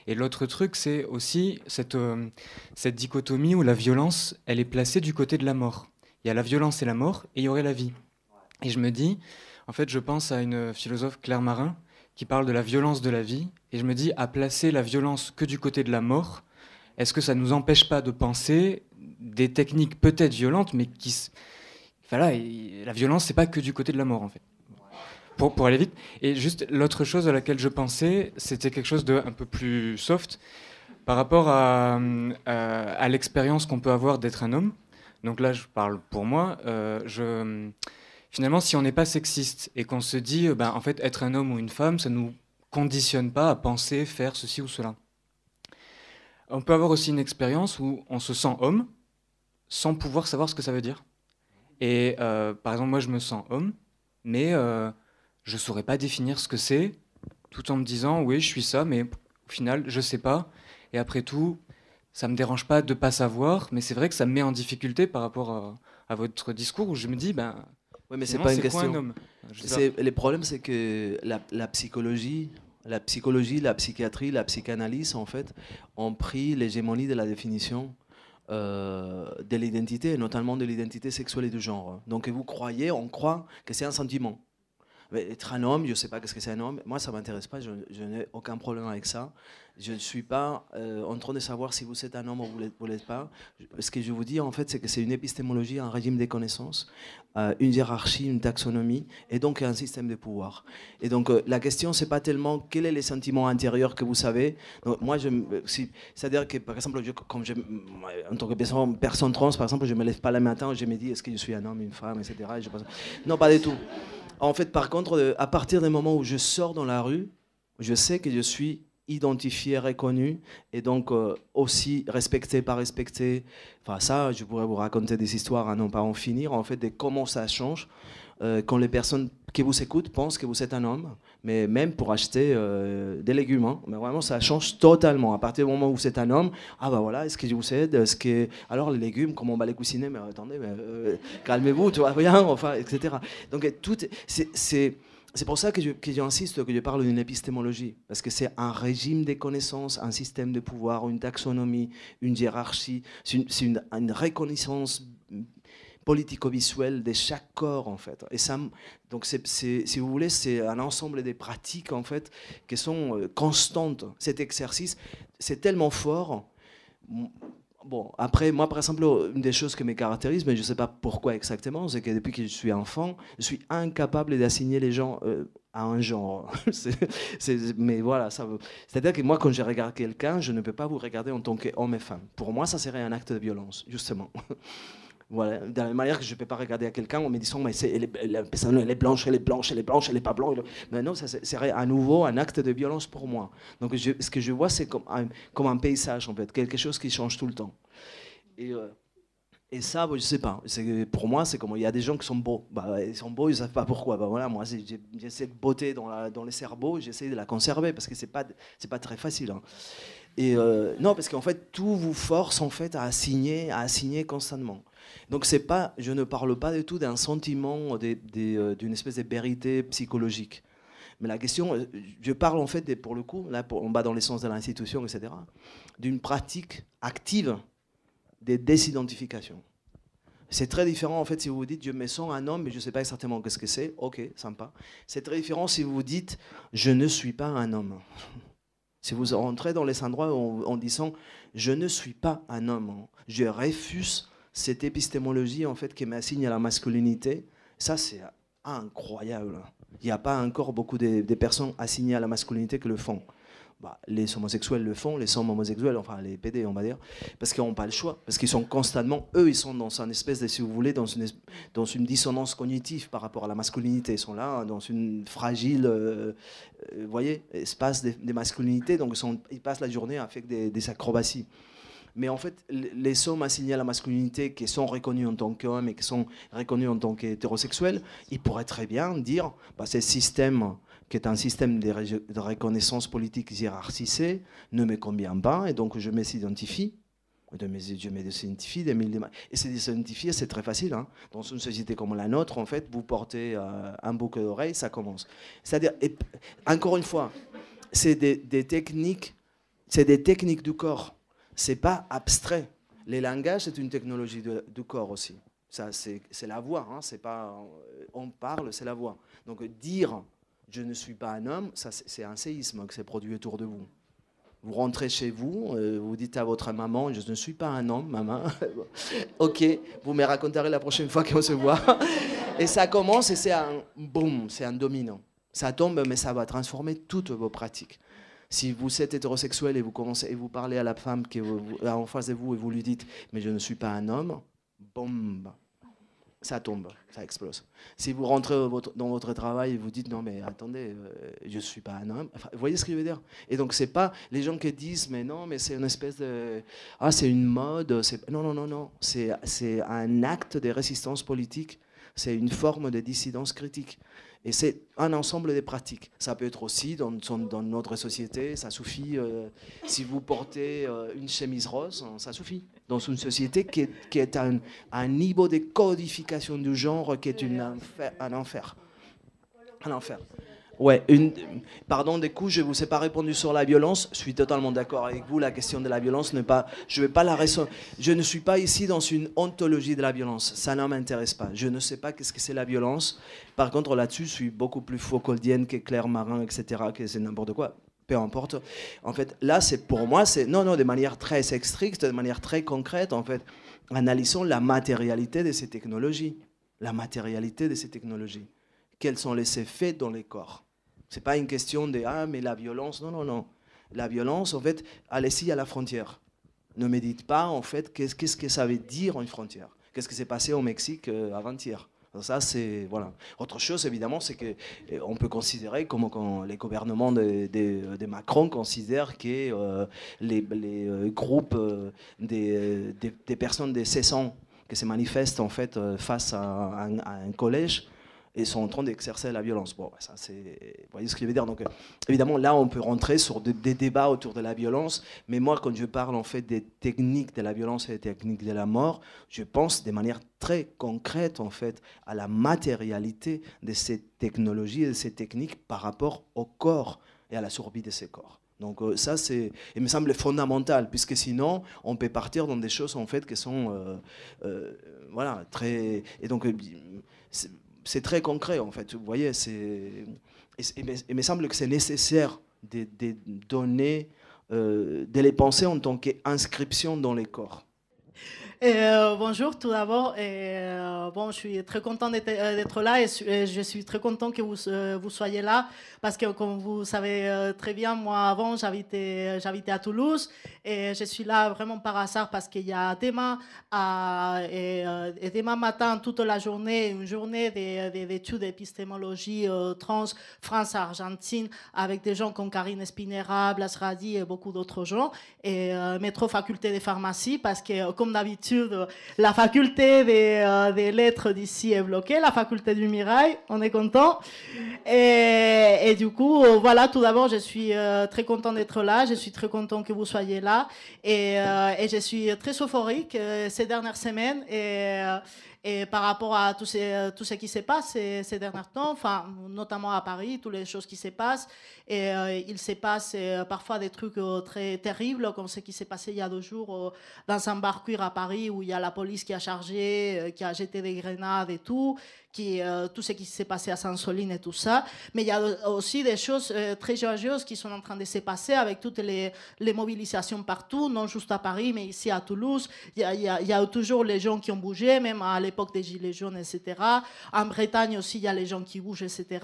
Et l'autre truc c'est aussi cette, cette dichotomie où la violence elle est placée du côté de la mort. Il y a la violence et la mort et il y aurait la vie. Et je me dis, en fait je pense à une philosophe Claire Marin qui parle de la violence de la vie, et je me dis, à placer la violence que du côté de la mort, est-ce que ça ne nous empêche pas de penser des techniques peut-être violentes, mais qui... Voilà, la violence, c'est pas que du côté de la mort, en fait. Pour, pour aller vite. Et juste l'autre chose à laquelle je pensais, c'était quelque chose de un peu plus soft, par rapport à, à, l'expérience qu'on peut avoir d'être un homme. Donc là, je parle pour moi. Euh, je finalement, si on n'est pas sexiste et qu'on se dit, euh, ben, en fait, être un homme ou une femme, ça ne nous conditionne pas à penser, faire ceci ou cela. On peut avoir aussi une expérience où on se sent homme sans pouvoir savoir ce que ça veut dire. Et euh, par exemple, moi, je me sens homme, mais euh, je ne saurais pas définir ce que c'est, tout en me disant, oui, je suis ça, mais au final, je ne sais pas. Et après tout, ça ne me dérange pas de ne pas savoir, mais c'est vrai que ça me met en difficulté par rapport à, à votre discours où je me dis, ben, oui, mais c'est pas une question. Le problème, c'est que la, psychologie, la psychologie, la psychiatrie, la psychanalyse, en fait, ont pris l'hégémonie de la définition euh, de l'identité, notamment de l'identité sexuelle et de genre. Donc, vous croyez, on croit que c'est un sentiment. Être un homme, je ne sais pas ce que c'est un homme. Moi, ça ne m'intéresse pas, je, n'ai aucun problème avec ça. Je ne suis pas euh, en train de savoir si vous êtes un homme ou vous ne l'êtes pas. Ce que je vous dis, en fait, c'est que c'est une épistémologie, un régime des connaissances, euh, une hiérarchie, une taxonomie, et donc un système de pouvoir. Et donc, euh, la question, c'est pas tellement quel est les sentiments intérieurs que vous savez. moi, c'est-à-dire que, par exemple, en tant que personne, trans, par exemple, je me lève pas le matin, je me dis, est-ce que je suis un homme, une femme, etc. Non, pas du tout. En fait, par contre, à partir du moment où je sors dans la rue, je sais que je suis identifié, reconnu, et donc euh, aussi respecté, pas respecté. Enfin, ça, je pourrais vous raconter des histoires à non pas en finir, en fait, de comment ça change euh, quand les personnes qui vous écoutent pensent que vous êtes un homme, mais même pour acheter euh, des légumes. Hein. mais vraiment, ça change totalement. À partir du moment où êtes un homme, ah bah voilà, est-ce que je vous aide que... Alors, les légumes, comment on va les cuisiner? Mais attendez, calmez-vous, tu vois, rien, *laughs* enfin, etc. Donc, tout, c'est c'est pour ça que, j'insiste, que je parle d'une épistémologie, parce que c'est un régime des connaissances, un système de pouvoir, une taxonomie, une hiérarchie, c'est une, reconnaissance politico-visuel de chaque corps, en fait. Et ça, donc, c'est, si vous voulez, c'est un ensemble des pratiques, en fait, qui sont euh, constantes. Cet exercice, c'est tellement fort. Bon, après, moi, par exemple, une des choses qui me caractérise, mais je ne sais pas pourquoi exactement, c'est que depuis que je suis enfant, je suis incapable d'assigner les gens euh, à un genre. *laughs* mais voilà, ça C'est-à-dire que moi, quand je regarde quelqu'un, je ne peux pas vous regarder en tant qu'homme et femme. Pour moi, ça serait un acte de violence, justement. *laughs* Voilà, de la même manière que je ne peux pas regarder à quelqu'un en me disant mais elle la personne elle est blanche, elle est blanche, elle est blanche, elle n'est pas blanche. Mais non, ça serait à nouveau un acte de violence pour moi. Donc ce que je vois, c'est comme un, paysage en fait, quelque chose qui change tout le temps. Et, euh, ça, je ne sais pas. Pour moi, c'est comme il y a des gens qui sont beaux. Bah, ils sont beaux, ils ne savent pas pourquoi. Bah, voilà, moi, j'ai cette beauté dans, la, dans les cerveaux, j'essaie de la conserver parce que ce n'est pas, pas très facile. Hein. Euh, non, parce qu'en fait, tout vous force en fait à assigner, à assigner constamment. Donc c'est pas, je ne parle pas du tout d'un sentiment, euh, d'une espèce de vérité psychologique. Mais la question, euh, je parle en fait, pour le coup, là on va dans l'essence de l'institution, etc., d'une pratique active de désidentification. C'est très différent en fait si vous vous dites je me sens un homme mais je ne sais pas exactement ce que c'est. Ok, sympa. C'est très différent si vous vous dites je ne suis pas un homme. *laughs* Si vous rentrez dans les endroits en, en disant je ne suis pas un homme, je refuse cette épistémologie en fait qui m'assigne à la masculinité, ça c'est incroyable. Il n'y a pas encore beaucoup de, personnes assignées à la masculinité qui le font. Bah, les homosexuels le font, les hommes homosexuels, enfin les PD on va dire, parce qu'ils n'ont pas le choix, parce qu'ils sont constamment, eux ils sont dans une espèce de, si vous voulez, dans une, dans une dissonance cognitive par rapport à la masculinité, ils sont là dans une fragile, euh, euh, voyez, espace de, masculinité, donc ils, sont, ils, passent la journée avec des, des acrobaties. Mais en fait, les hommes assignés à la masculinité qui sont reconnus en tant qu'hommes et qui sont reconnus en tant qu'hétérosexuels, ils pourraient très bien dire bah, ce système qui est un système de, reconnaissance politique hiérarchisé, ne me convient pas, et donc je me s'identifie. Je me désidentifie. Et se désidentifier, c'est très facile. Hein. Dans une société comme la nôtre, en fait, vous portez euh, un boucle d'oreille, ça commence. C'est-à-dire, encore une fois, c'est des techniques, c'est des techniques du corps c'est pas abstrait. Les langages, c'est une technologie du corps aussi. Ça, c'est la voix. Hein, c'est pas, on parle, c'est la voix. Donc dire je ne suis pas un homme, ça, c'est un séisme qui s'est produit autour de vous. Vous rentrez chez vous, euh, vous dites à votre maman, je ne suis pas un homme, maman. *laughs* ok, vous me raconterez la prochaine fois qu'on se voit. *laughs* et ça commence et c'est un boum, c'est un dominant. Ça tombe, mais ça va transformer toutes vos pratiques. Si vous êtes hétérosexuel et vous commencez et vous parlez à la femme qui est en face de vous et vous lui dites mais je ne suis pas un homme, bombe, ça tombe, ça explose. Si vous rentrez dans votre travail et vous dites non mais attendez, euh, je ne suis pas un homme, vous voyez ce que je veux dire? Et donc c'est pas les gens qui disent mais non mais c'est une espèce de ah c'est une mode, non non non non, c'est c'est un acte de résistance politique, c'est une forme de dissidence critique. Et c'est un ensemble de pratiques. Ça peut être aussi dans, notre société, ça suffit. Euh, si vous portez euh, une chemise rose, ça suffit. Dans une société qui est, qui un, niveau de codification du genre qui est un enfer. Un enfer. Ouais, pardon, des coups, je ne vous ai pas répondu sur la violence. Je suis totalement d'accord avec vous. La question de la violence ne pas, je vais pas la raison. Je ne suis pas ici dans une ontologie de la violence. Ça ne m'intéresse pas. Je ne sais pas qu'est-ce que c'est la violence. Par contre, là-dessus, je suis beaucoup plus Foucauldienne que Claire Marin, etc., que c'est n'importe quoi. Peu importe. En fait, là, c'est pour moi, c'est non, non, de manière très stricte, de manière très concrète. En fait, analysons la matérialité de ces technologies. La matérialité de ces technologies. Quels sont les effets dans les corps? C'est pas une question de ah mais la violence. Non non non. La violence en fait, allez-y à la frontière. Ne me dites pas en fait qu'est-ce, que ça veut dire une frontière? Qu'est-ce qui s'est passé au Mexique euh, avant-hier? Ça, c'est voilà. Autre chose, évidemment, c'est que euh, on peut considérer comme quand les gouvernements de, Macron considèrent que euh, les, les, groupes des, des, personnes de 16 ans qui se manifestent en fait face à un collège et sont en train d'exercer la violence. Bon, ça, c'est, vous voyez ce que je veux dire. Donc, euh, évidemment, là, on peut rentrer sur des, débats autour de la violence, mais moi, quand je parle en fait des techniques de la violence et des techniques de la mort, je pense de manière très concrète en fait à la matérialité de ces technologies et de ces techniques par rapport au corps et à la survie de ces corps. Donc euh, ça, c'est, il me semble fondamental, puisque sinon, on peut partir dans des choses en fait qui sont, euh, voilà, très, et donc c'est très concret en fait. Vous voyez, c'est, il me semble que c'est nécessaire de, de donner, de les penser en tant qu'inscription dans les corps. Euh, bonjour, tout d'abord. Euh, bon, je suis très content d'être euh, là et je suis très content que vous, soyez là parce que, comme vous savez très bien, moi avant j'habitais, à Toulouse et je suis là vraiment par hasard parce qu'il y a demain, et, demain matin, toute la journée, une journée d'études d'épistémologie trans France-Argentine avec des gens comme Karine Espinera, Blas Radi et beaucoup d'autres gens et métro faculté de pharmacie parce que, comme d'habitude, la faculté des, euh, des lettres d'ici est bloquée, la faculté du Mirail, on est content. Et, du coup, euh, voilà, tout d'abord, je suis euh, très content d'être là, je suis très content que vous soyez là, et, et je suis très euphorique ces dernières semaines. Et, et par rapport à tout ce, qui se passe ces, ces, derniers temps, enfin, notamment à Paris, toutes les choses qui se passent, et euh, il se passe euh, parfois des trucs euh, très terribles, comme ce qui s'est passé il y a deux jours dans un bar cuir à Paris, où il y a la police qui a chargé, qui a jeté des grenades et tout, qui, tout ce qui s'est passé à Saint-Soline et tout ça. Mais il y a aussi des choses très joyeuses qui sont en train de se passer avec toutes les, les, mobilisations partout, non juste à Paris, mais ici à Toulouse. Il y, a, toujours les gens qui ont bougé, même à l'époque des Gilets jaunes, etc. En Bretagne aussi, il y a les gens qui bougent, etc.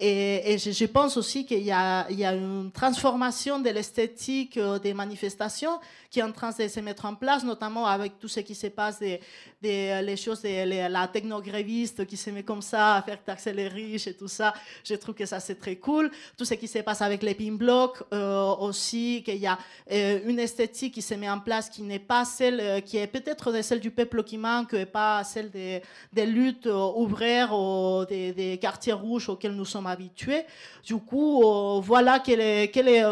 Et, je, pense aussi qu'il y, a, une transformation de l'esthétique euh, des manifestations qui est en train de se mettre en place, notamment avec tout ce qui se passe, des, les choses, des, la technogréviste qui se met comme ça à faire taxer les riches et tout ça. Je trouve que ça, c'est très cool. Tout ce qui se passe avec les pin blocks euh, aussi, qu'il y a euh, une esthétique qui se met en place qui n'est pas celle, qui est peut-être celle du peuple qui manque et pas celle des, luttes ouvrières ou des, quartiers rouges auxquels nous sommes habitués. Du coup, voilà quelle est,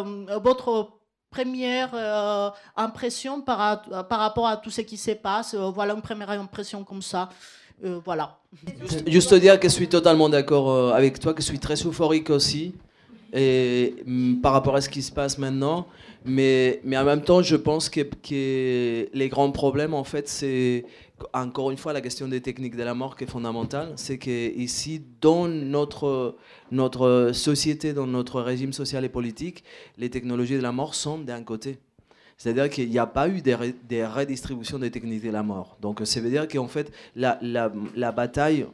votre première euh, impression par, rapport à tout ce qui se passe. Euh, voilà une première impression comme ça. Euh, voilà. Juste, dire que je suis totalement d'accord avec toi, que je suis très euphorique aussi et, mm, par rapport à ce qui se passe maintenant. Mais, mais en même temps, je pense que, que les grands problèmes, en fait, c'est encore une fois la question des techniques de la mort qui est fondamentale. C'est qu'ici, dans notre, notre société, dans notre régime social et politique, les technologies de la mort sont d'un côté. C'est-à-dire qu'il n'y a pas eu des, redistributions des techniques de la mort. Donc ça veut dire qu'en fait, la, bataille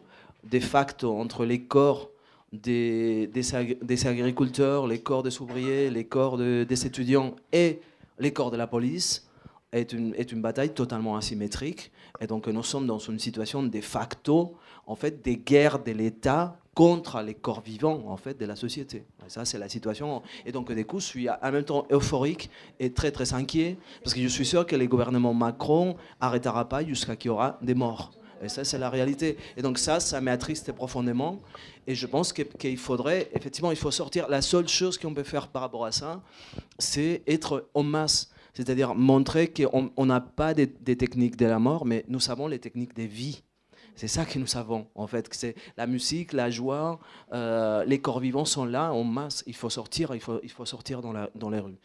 de facto entre les corps des, des, agriculteurs, les corps des ouvriers, les corps des étudiants et les corps de la police est une, est une bataille totalement asymétrique. Et donc nous sommes dans une situation de facto, en fait, des guerres de l'État contre les corps vivants en fait de la société. Ça c'est la situation. Et donc du coup, je suis en même temps euphorique et très très inquiet parce que je suis sûr que le gouvernement Macron arrêtera pas jusqu'à qu'il y aura des morts. Et ça, c'est la réalité. Et donc ça, ça m'attriste profondément. Et je pense qu'il faudrait, effectivement, il faut sortir. La seule chose qu'on peut faire par rapport à ça, c'est être en masse. C'est-à-dire montrer qu'on n'a pas des, techniques de la mort, mais nous savons les techniques des vies. C'est ça que nous savons, en fait. C'est la musique, la joie, euh, les corps vivants sont là en masse. Il faut sortir, il faut, sortir dans, la, dans les rues.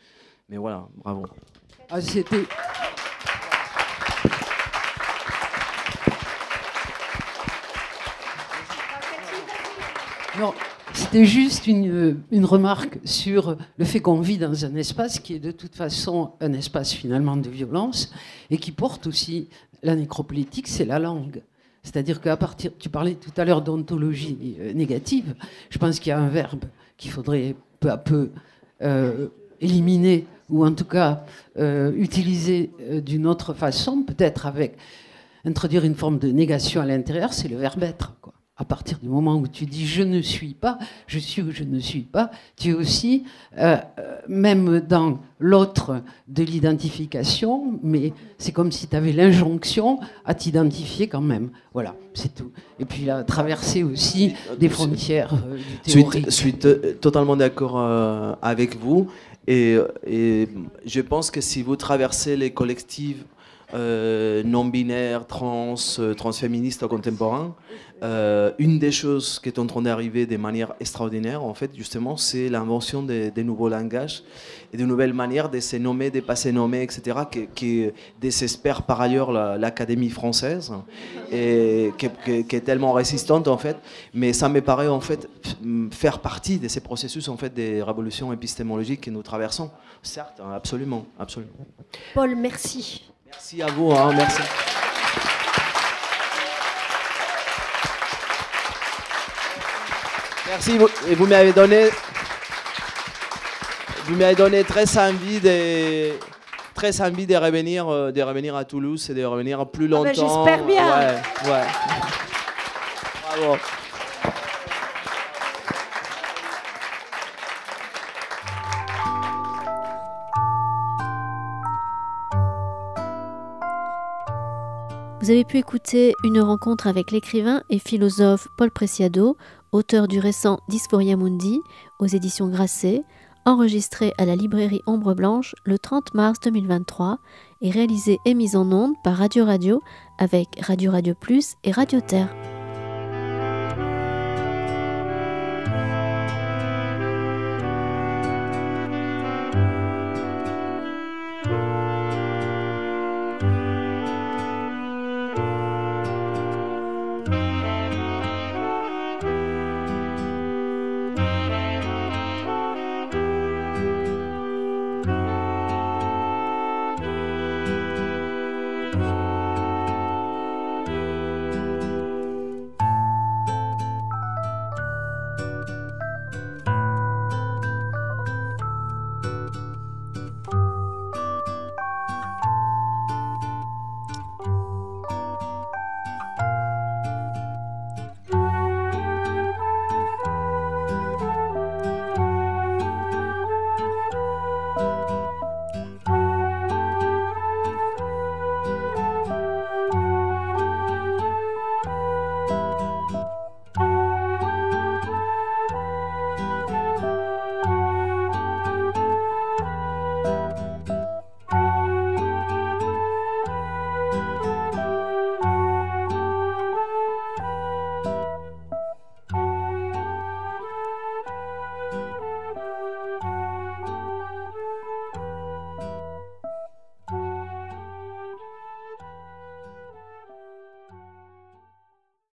Mais voilà, bravo. Ah, C'était... Juste une, une, remarque sur le fait qu'on vit dans un espace qui est de toute façon un espace finalement de violence et qui porte aussi la nécropolitique, c'est la langue. C'est-à-dire qu'à partir, tu parlais tout à l'heure d'ontologie euh, négative, je pense qu'il y a un verbe qu'il faudrait peu à peu euh, éliminer ou en tout cas euh, utiliser d'une autre façon, peut-être avec introduire une forme de négation à l'intérieur, c'est le verbe être. À partir du moment où tu dis je ne suis pas, je suis ou je ne suis pas, tu es aussi, euh, euh, même dans l'autre de l'identification, mais c'est comme si tu avais l'injonction à t'identifier quand même. Voilà, c'est tout. Et puis la traverser aussi des frontières euh, Je suis, totalement d'accord avec vous. Et, et, je pense que si vous traversez les collectives euh, non-binaires, trans, euh, transféministes contemporains, euh, une des choses qui est en train d'arriver de manière extraordinaire, en fait, justement, c'est l'invention des, nouveaux langages et de nouvelles manières de se nommer, de pas se nommer, etc., qui, qui désespère par ailleurs l'Académie française et qui, est tellement résistante, en fait. Mais ça me paraît, en fait, faire partie de ces processus, en fait, des révolutions épistémologiques que nous traversons. Certes, absolument, absolument. Paul, merci. Merci à vous, hein, merci. Merci, et vous m'avez donné, vous m'avez donné très envie de, très envie de revenir, euh, de revenir à Toulouse et de revenir plus ah ben, longtemps. J'espère bien. Ouais, ouais. Bravo. Vous avez pu écouter une rencontre avec l'écrivain et philosophe Paul Preciado, auteur du récent Dysphoria Mundi aux éditions Grasset, enregistré à la librairie Ombre Blanche le 30 mars 2023 et réalisé et mis en onde par Radio Radio avec Radio Radio Plus et Radio Terre.